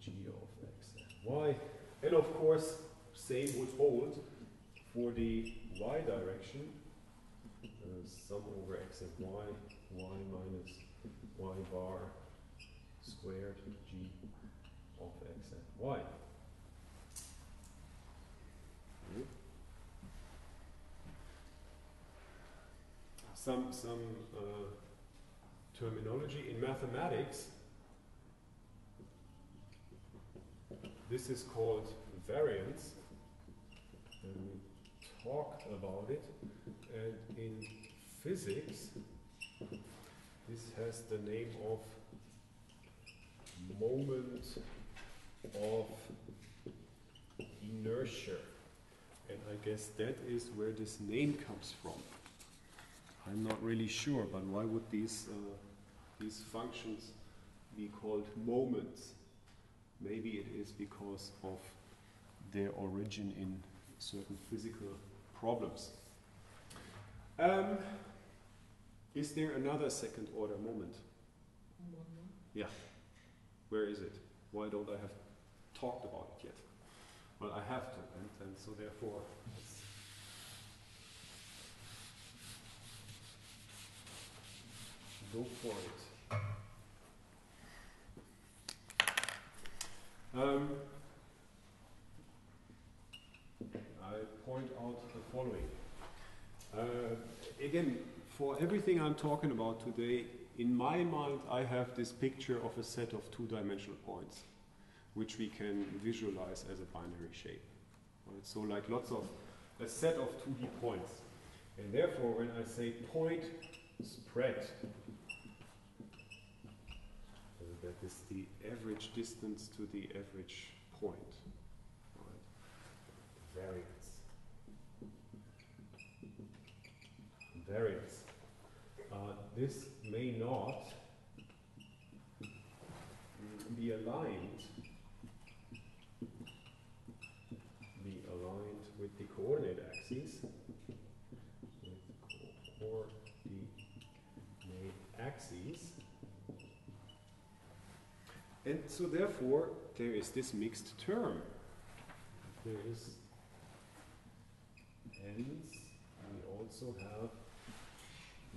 g of x and y. And of course, same would hold for the y direction uh, sum over x and y, y minus y bar squared g of x and y. Some, some uh, terminology in mathematics. This is called variance, and we talked about it. And in physics, this has the name of moment of inertia. And I guess that is where this name comes from. I'm not really sure, but why would these, uh, these functions be called moments? Maybe it is because of their origin in certain physical problems. Um, is there another second order moment? Yeah. Where is it? Why don't I have talked about it yet? Well, I have to, and, and so therefore. Go for it. Um, I point out the following. Uh, again, for everything I'm talking about today, in my mind, I have this picture of a set of two-dimensional points, which we can visualize as a binary shape. Right? So, like lots of a set of 2D points, and therefore, when I say point spread, that is the average distance to the average point. Right? Variance. Variance. Uh, this may not be aligned be aligned with the coordinate axes with coordinate axes and so therefore there is this mixed term there is hence we also have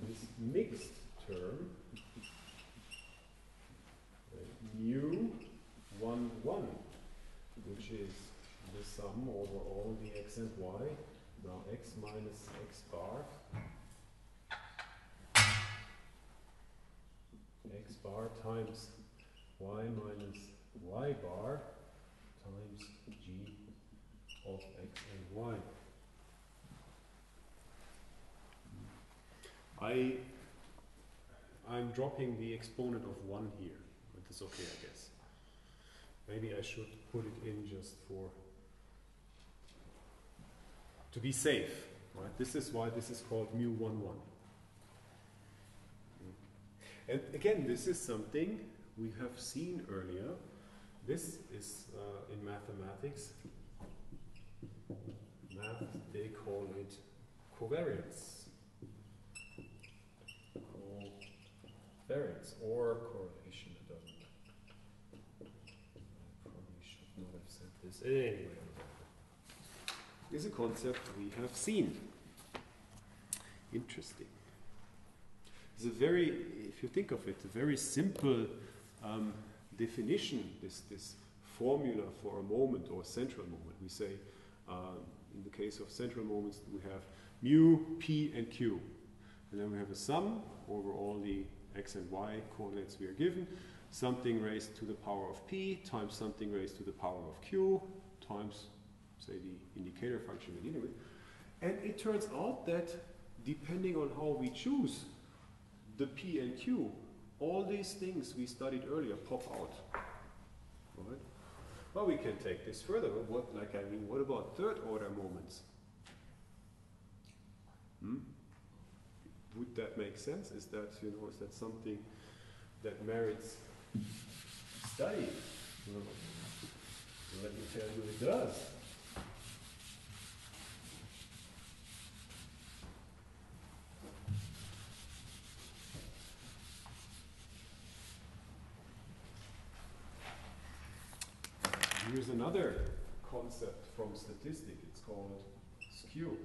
this mixed term mu 1 1 which is the sum over all the x and y now x minus x bar x bar times y minus y bar times g of x and y. I I'm dropping the exponent of 1 here, but it's okay I guess. Maybe I should put it in just for to be safe. Right? This is why this is called mu 1 1. And again, this is something we have seen earlier. This is uh, in mathematics. Math, they call it covariance. Or correlation, it doesn't. I probably should not have said this. Anyway, is a concept we have seen. Interesting. It's a very, if you think of it, a very simple um, definition, this, this formula for a moment or a central moment. We say, uh, in the case of central moments, we have mu, p, and q. And then we have a sum over all the x and y coordinates we are given, something raised to the power of p times something raised to the power of q times, say, the indicator function we're dealing with. And it turns out that depending on how we choose the P and Q, all these things we studied earlier pop out. Right? Well, we can take this further. But what, like, I mean, what about third order moments? Hmm? Would that make sense? Is that, you know, is that something that merits study? Well, let me tell you it does. Here's another concept from statistics. It's called skew.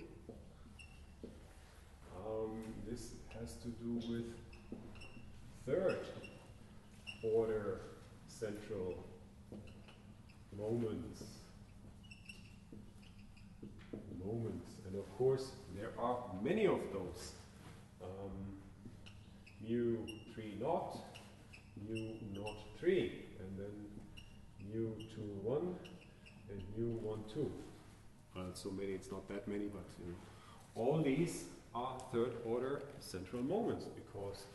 Um, this has to do with third order central moments. Moments. And of course, there are many of those. Um, mu 3 naught, mu naught 3, and then mu 2 1 and mu 1 2. Uh, so many, it's not that many, but you know, all these are third order central moments because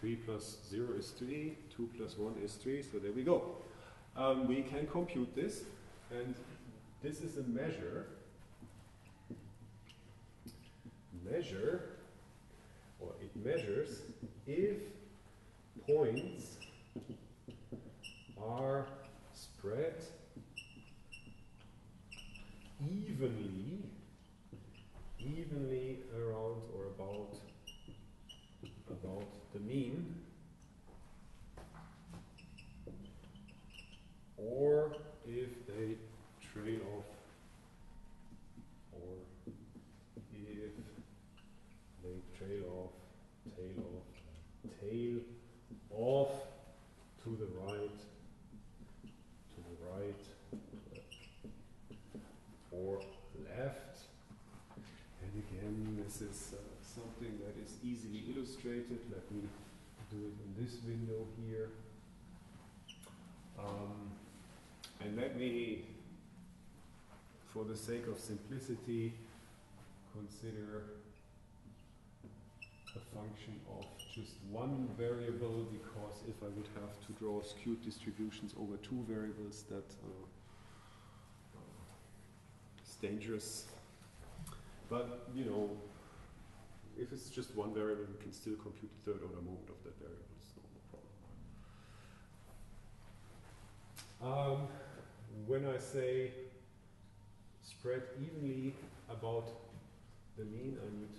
3 plus 0 is 3, 2 plus 1 is 3, so there we go. Um, we can compute this, and this is a measure. Measure, or it measures if points are spread evenly, evenly around or about about the mean, or if they trade off, or if they trail off, tail off, tail off to the right, to the right, or left. And again, this is uh, something that is easily illustrated. Let me do it in this window here. Um, and let me, for the sake of simplicity, consider a function of just one variable because if I would have to draw skewed distributions over two variables that uh, dangerous. But you know, if it's just one variable, we can still compute the third order moment of that variable. It's no problem. Um, when I say spread evenly about the mean, I need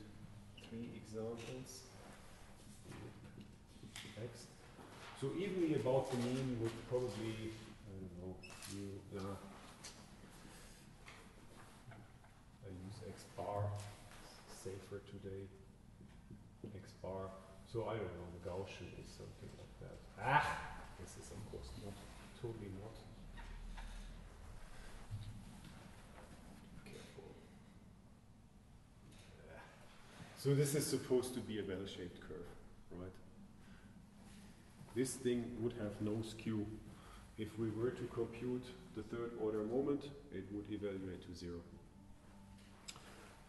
three examples. X. So evenly about the mean would probably, I don't know, you, uh, I use X bar, safer today. X bar. So I don't know, the Gaussian is something like that. Ah! This is of course not, totally not. Careful. Ah. So this is supposed to be a bell-shaped curve, right? This thing would have no skew. If we were to compute the third order moment, it would evaluate to zero.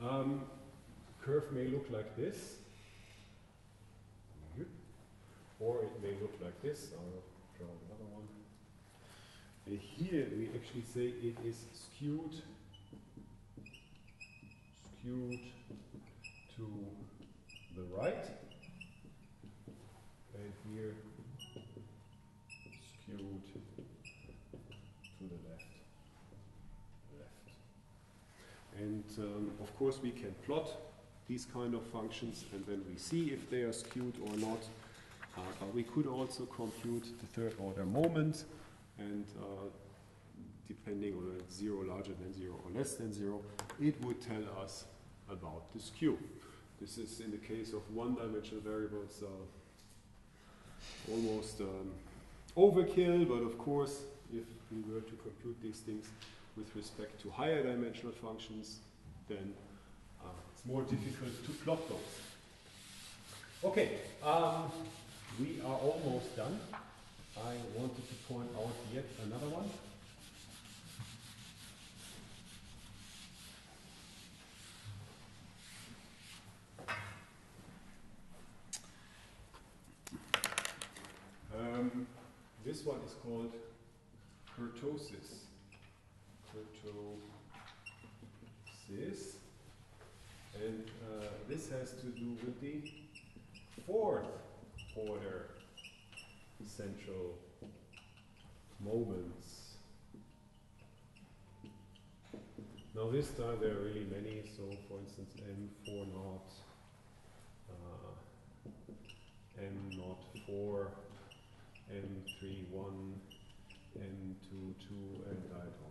Um, curve may look like this, or it may look like this. I'll draw another one. And here we actually say it is skewed, skewed to the right, and here skewed to the left. Left. And um, of course we can plot these kind of functions and then we see if they are skewed or not. Uh, but we could also compute the third order moment and uh, depending on a zero larger than zero or less than zero, it would tell us about the skew. This is in the case of one-dimensional variables uh, almost um, overkill, but of course, if we were to compute these things with respect to higher dimensional functions, then uh, it's more difficult to plot those. Okay, um, we are almost done. I wanted to point out yet another one. Um, this one is called kurtosis. Kurtosis. And uh, this has to do with the fourth order central moments. Now this time there are really many, so for instance M4 naught, uh, M naught 4, M3 1, M2 2, and I don't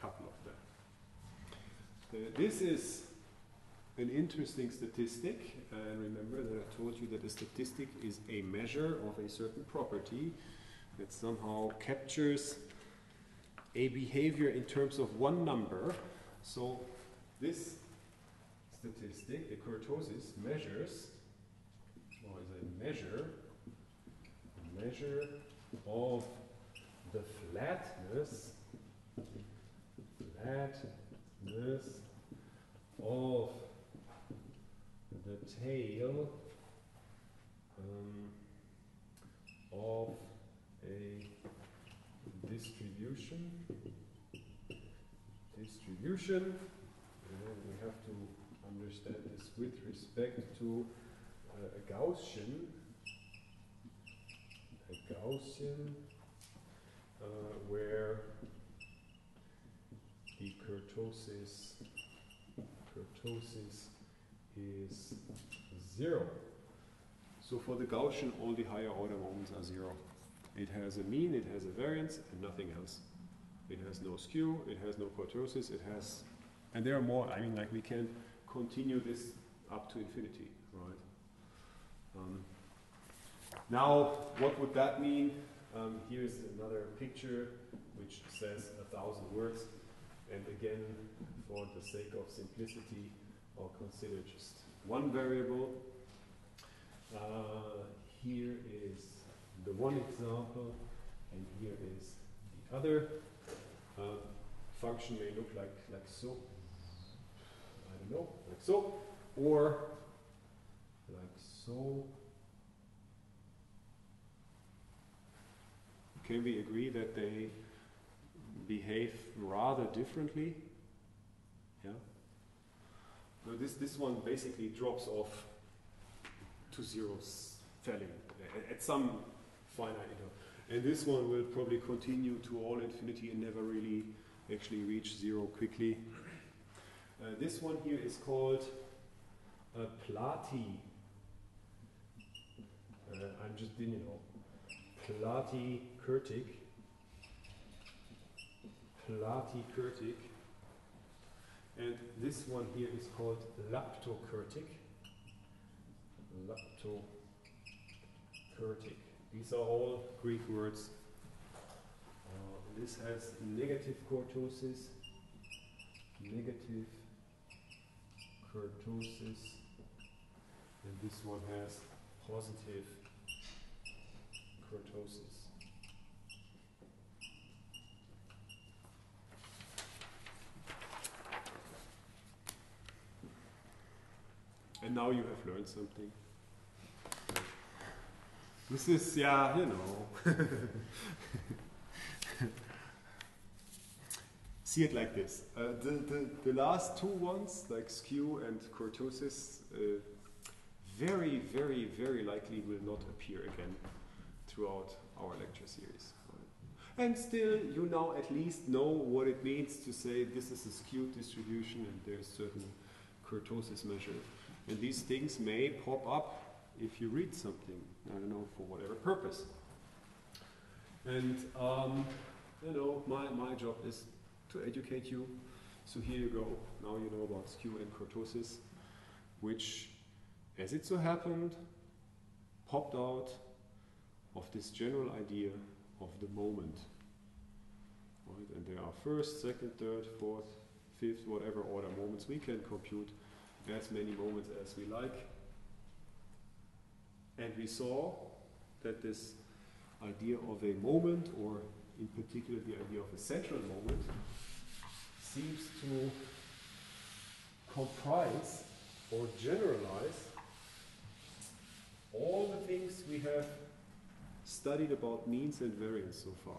couple of them. Uh, this is an interesting statistic, and remember that I told you that a statistic is a measure of a certain property that somehow captures a behavior in terms of one number. So this statistic, the kurtosis, measures, or is a measure, measure of the flatness, flatness of the tail um, of a distribution. Distribution, and we have to understand this with respect to uh, a Gaussian, Gaussian, uh, where the kurtosis, kurtosis is zero. So for the Gaussian, all the higher order moments are zero. It has a mean, it has a variance, and nothing else. It has no skew, it has no kurtosis, it has, and there are more. I mean, like we can continue this up to infinity, right? Um, now, what would that mean? Um, here's another picture which says a thousand words. And again, for the sake of simplicity, I'll consider just one variable. Uh, here is the one example, and here is the other. Uh, function may look like, like so. I don't know, like so, or like so. Can we agree that they behave rather differently. Yeah. So this this one basically drops off to zeros fairly at, at some finite interval. And this one will probably continue to all infinity and never really actually reach zero quickly. Uh, this one here is called a Plati. Uh, I'm just, you know, Plati Kurtic. Plati Kurtic. And this one here is called Leptokurtic. Leptokurtic. These are all Greek words. Uh, this has negative kurtosis, negative kurtosis, and this one has positive kurtosis. And now you have learned something. This is, yeah, you know. See it like this. Uh, the, the, the last two ones, like skew and kurtosis, uh, very, very, very likely will not appear again throughout our lecture series. And still, you now at least know what it means to say this is a skewed distribution and there's certain kurtosis measure. And these things may pop up if you read something, I don't know, for whatever purpose. And, um, you know, my, my job is to educate you. So here you go. Now you know about skew and kurtosis, which, as it so happened, popped out of this general idea of the moment. Right? And there are first, second, third, fourth, fifth, whatever order moments we can compute as many moments as we like. And we saw that this idea of a moment, or in particular the idea of a central moment, seems to comprise or generalize all the things we have studied about means and variance so far.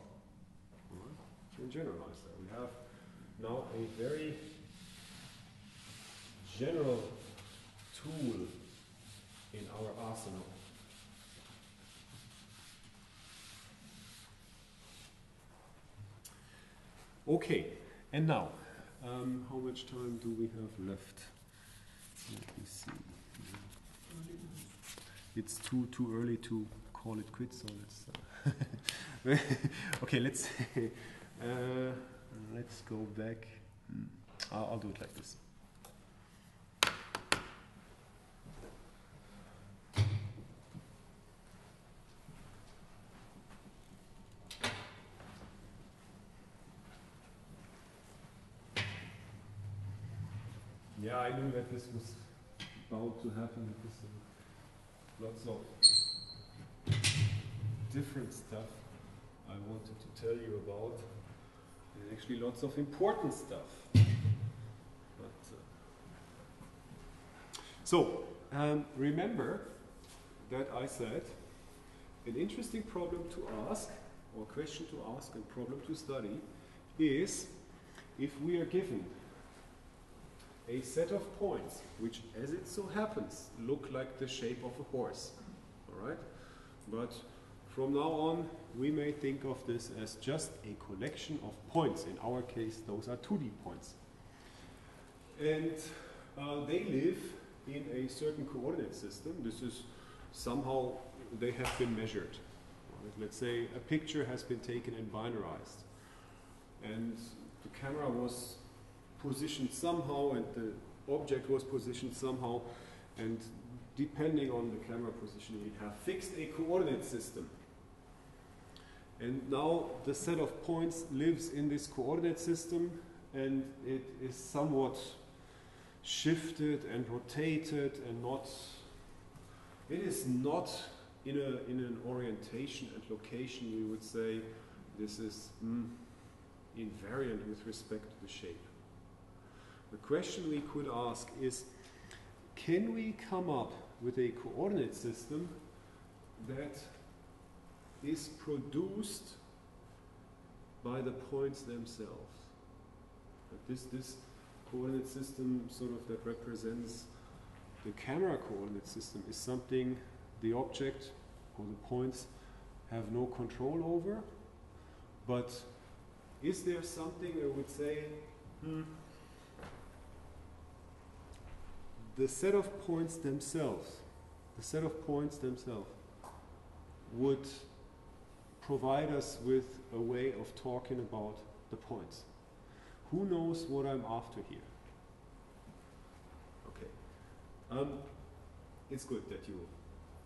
Right? Can generalize that. We have now a very general tool in our arsenal. Okay, and now, um, how much time do we have left? Let me see. It's too too early to call it quits, so let's. Okay, let's uh, let's go back. Hmm, I'll, I'll do it like this. Yeah, I knew that this was about to happen because lots of different stuff I wanted to tell you about, and actually lots of important stuff. But, uh, so, um, remember that I said an interesting problem to ask, or question to ask, and problem to study is if we are given a set of points which, as it so happens, look like the shape of a horse. All right? But from now on, we may think of this as just a collection of points. In our case, those are 2D points. And uh, they live in a certain coordinate system. This is somehow, they have been measured. Let's say a picture has been taken and binarized. And the camera was positioned somehow and the object was positioned somehow and depending on the camera positioning we have fixed a coordinate system and now the set of points lives in this coordinate system and it is somewhat shifted and rotated and not it is not in, a, in an orientation and location we would say this is mm, invariant with respect to the shape. The question we could ask is, can we come up with a coordinate system that is produced by the points themselves. But this, this coordinate system sort of that represents the camera coordinate system is something the object or the points have no control over. But is there something I would say, hmm, the set of points themselves, the set of points themselves would provide us with a way of talking about the points. Who knows what I'm after here? Okay. Um, it's good that you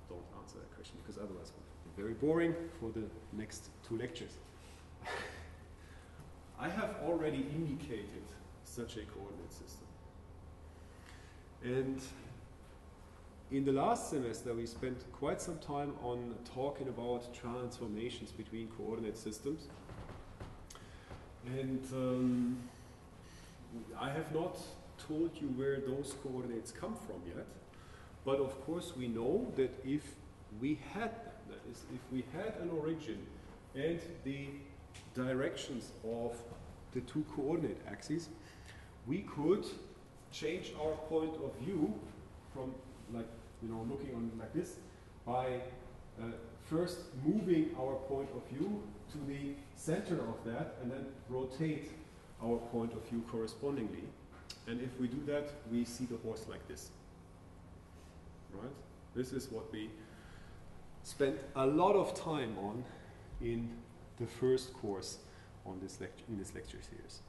don't answer that question because otherwise it would be very boring for the next two lectures. I have already indicated such a coordinate system. And in the last semester, we spent quite some time on talking about transformations between coordinate systems. And um, I have not told you where those coordinates come from yet. But of course, we know that if we had them, that is, if we had an origin and the directions of the two coordinate axes, we could change our point of view from like you know looking on like this by uh, first moving our point of view to the center of that and then rotate our point of view correspondingly. And if we do that, we see the horse like this. Right? This is what we spent a lot of time on in the first course on this lecture, in this lecture series.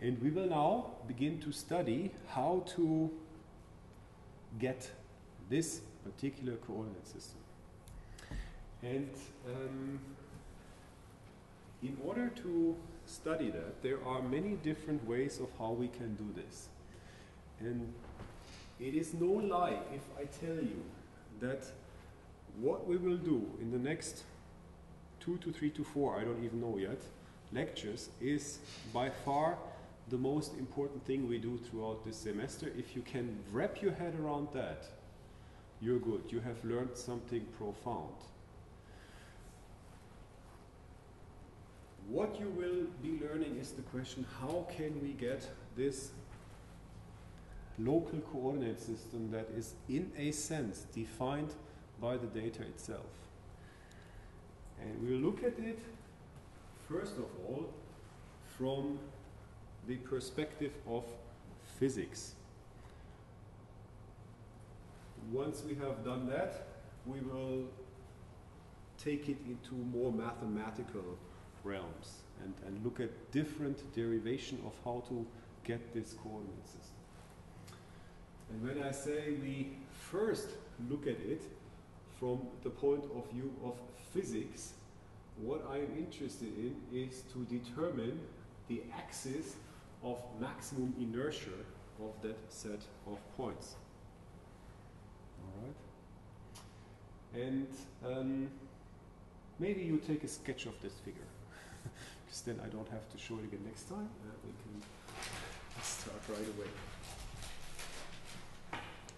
And we will now begin to study how to get this particular coordinate system. And um, in order to study that, there are many different ways of how we can do this. And it is no lie if I tell you that what we will do in the next two to three to four, I don't even know yet, lectures is by far the most important thing we do throughout this semester. If you can wrap your head around that, you're good. You have learned something profound. What you will be learning is the question how can we get this local coordinate system that is, in a sense, defined by the data itself? And we'll look at it, first of all, from the perspective of physics. Once we have done that, we will take it into more mathematical realms and, and look at different derivation of how to get this coordinate system. And when I say we first look at it from the point of view of physics, what I am interested in is to determine the axis of maximum inertia of that set of points. All right. And um, maybe you take a sketch of this figure, because then I don't have to show it again next time. Uh, we can start right away.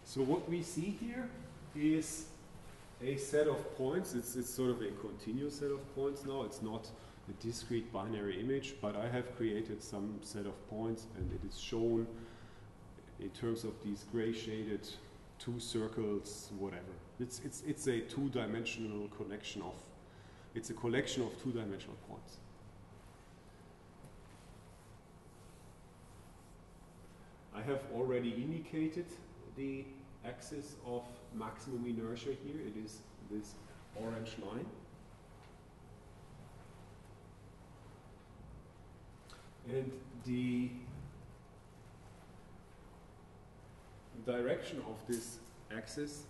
So what we see here is a set of points. It's, it's sort of a continuous set of points now. It's not a discrete binary image, but I have created some set of points and it is shown in terms of these gray shaded two circles, whatever. It's, it's, it's a two-dimensional connection of, it's a collection of two-dimensional points. I have already indicated the axis of maximum inertia here. It is this orange line. And the direction of this axis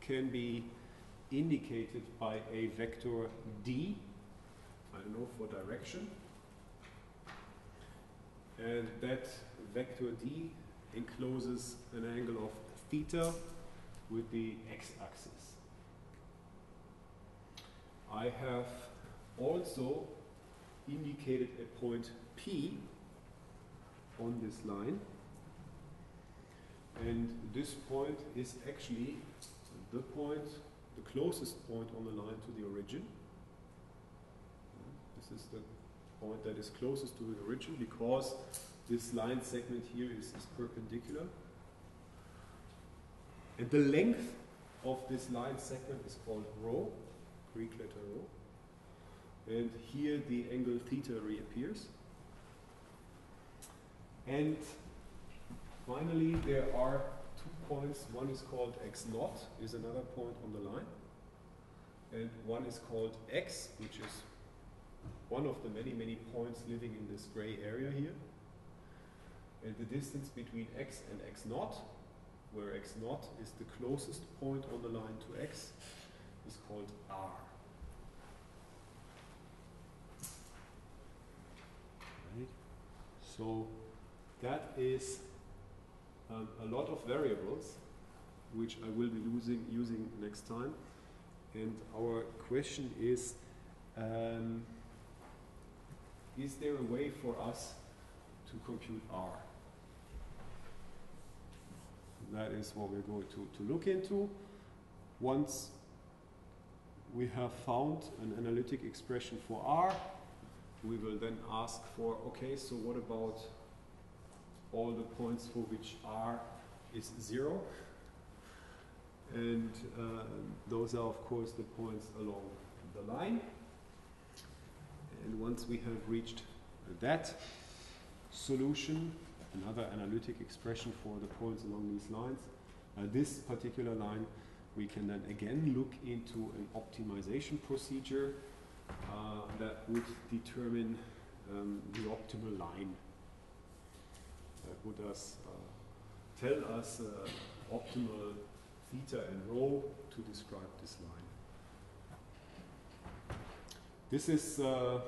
can be indicated by a vector d, I know, for direction. And that vector d encloses an angle of theta with the x-axis. I have also indicated a point P on this line and this point is actually the point, the closest point on the line to the origin. This is the point that is closest to the origin because this line segment here is, is perpendicular. And the length of this line segment is called rho, Greek letter rho. And here the angle theta reappears. And finally, there are two points. One is called x naught, is another point on the line. And one is called x, which is one of the many, many points living in this gray area here. And the distance between x and x naught, where x naught is the closest point on the line to x, is called r. Right? So that is um, a lot of variables which I will be using, using next time. And our question is, um, is there a way for us to compute R? That is what we're going to, to look into. Once we have found an analytic expression for R, we will then ask for, okay, so what about all the points for which R is zero? And uh, those are, of course, the points along the line. And once we have reached that solution, another analytic expression for the points along these lines, uh, this particular line, we can then again look into an optimization procedure uh, that would determine um, the optimal line. That would us, uh, tell us uh, optimal theta and rho to describe this line. This is uh,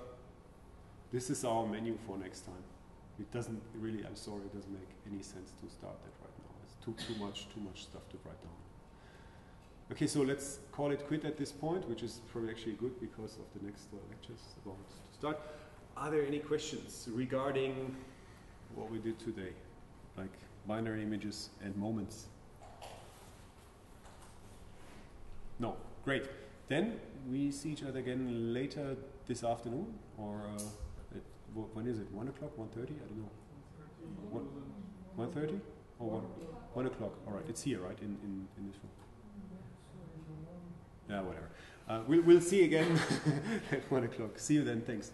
this is our menu for next time. It doesn't really. I'm sorry, it doesn't make any sense to start that right now. It's too too much too much stuff to write down. Okay, so let's call it quit at this point, which is probably actually good because of the next uh, lectures about to start. Are there any questions regarding what we did today, like binary images and moments? No, great. Then we see each other again later this afternoon, or uh, when is it? One o'clock? One thirty? I don't know. One, one thirty? Or one? One o'clock. All right. It's here, right? In in, in this room. Yeah, whatever. Uh, we'll we'll see again at one o'clock. See you then. Thanks.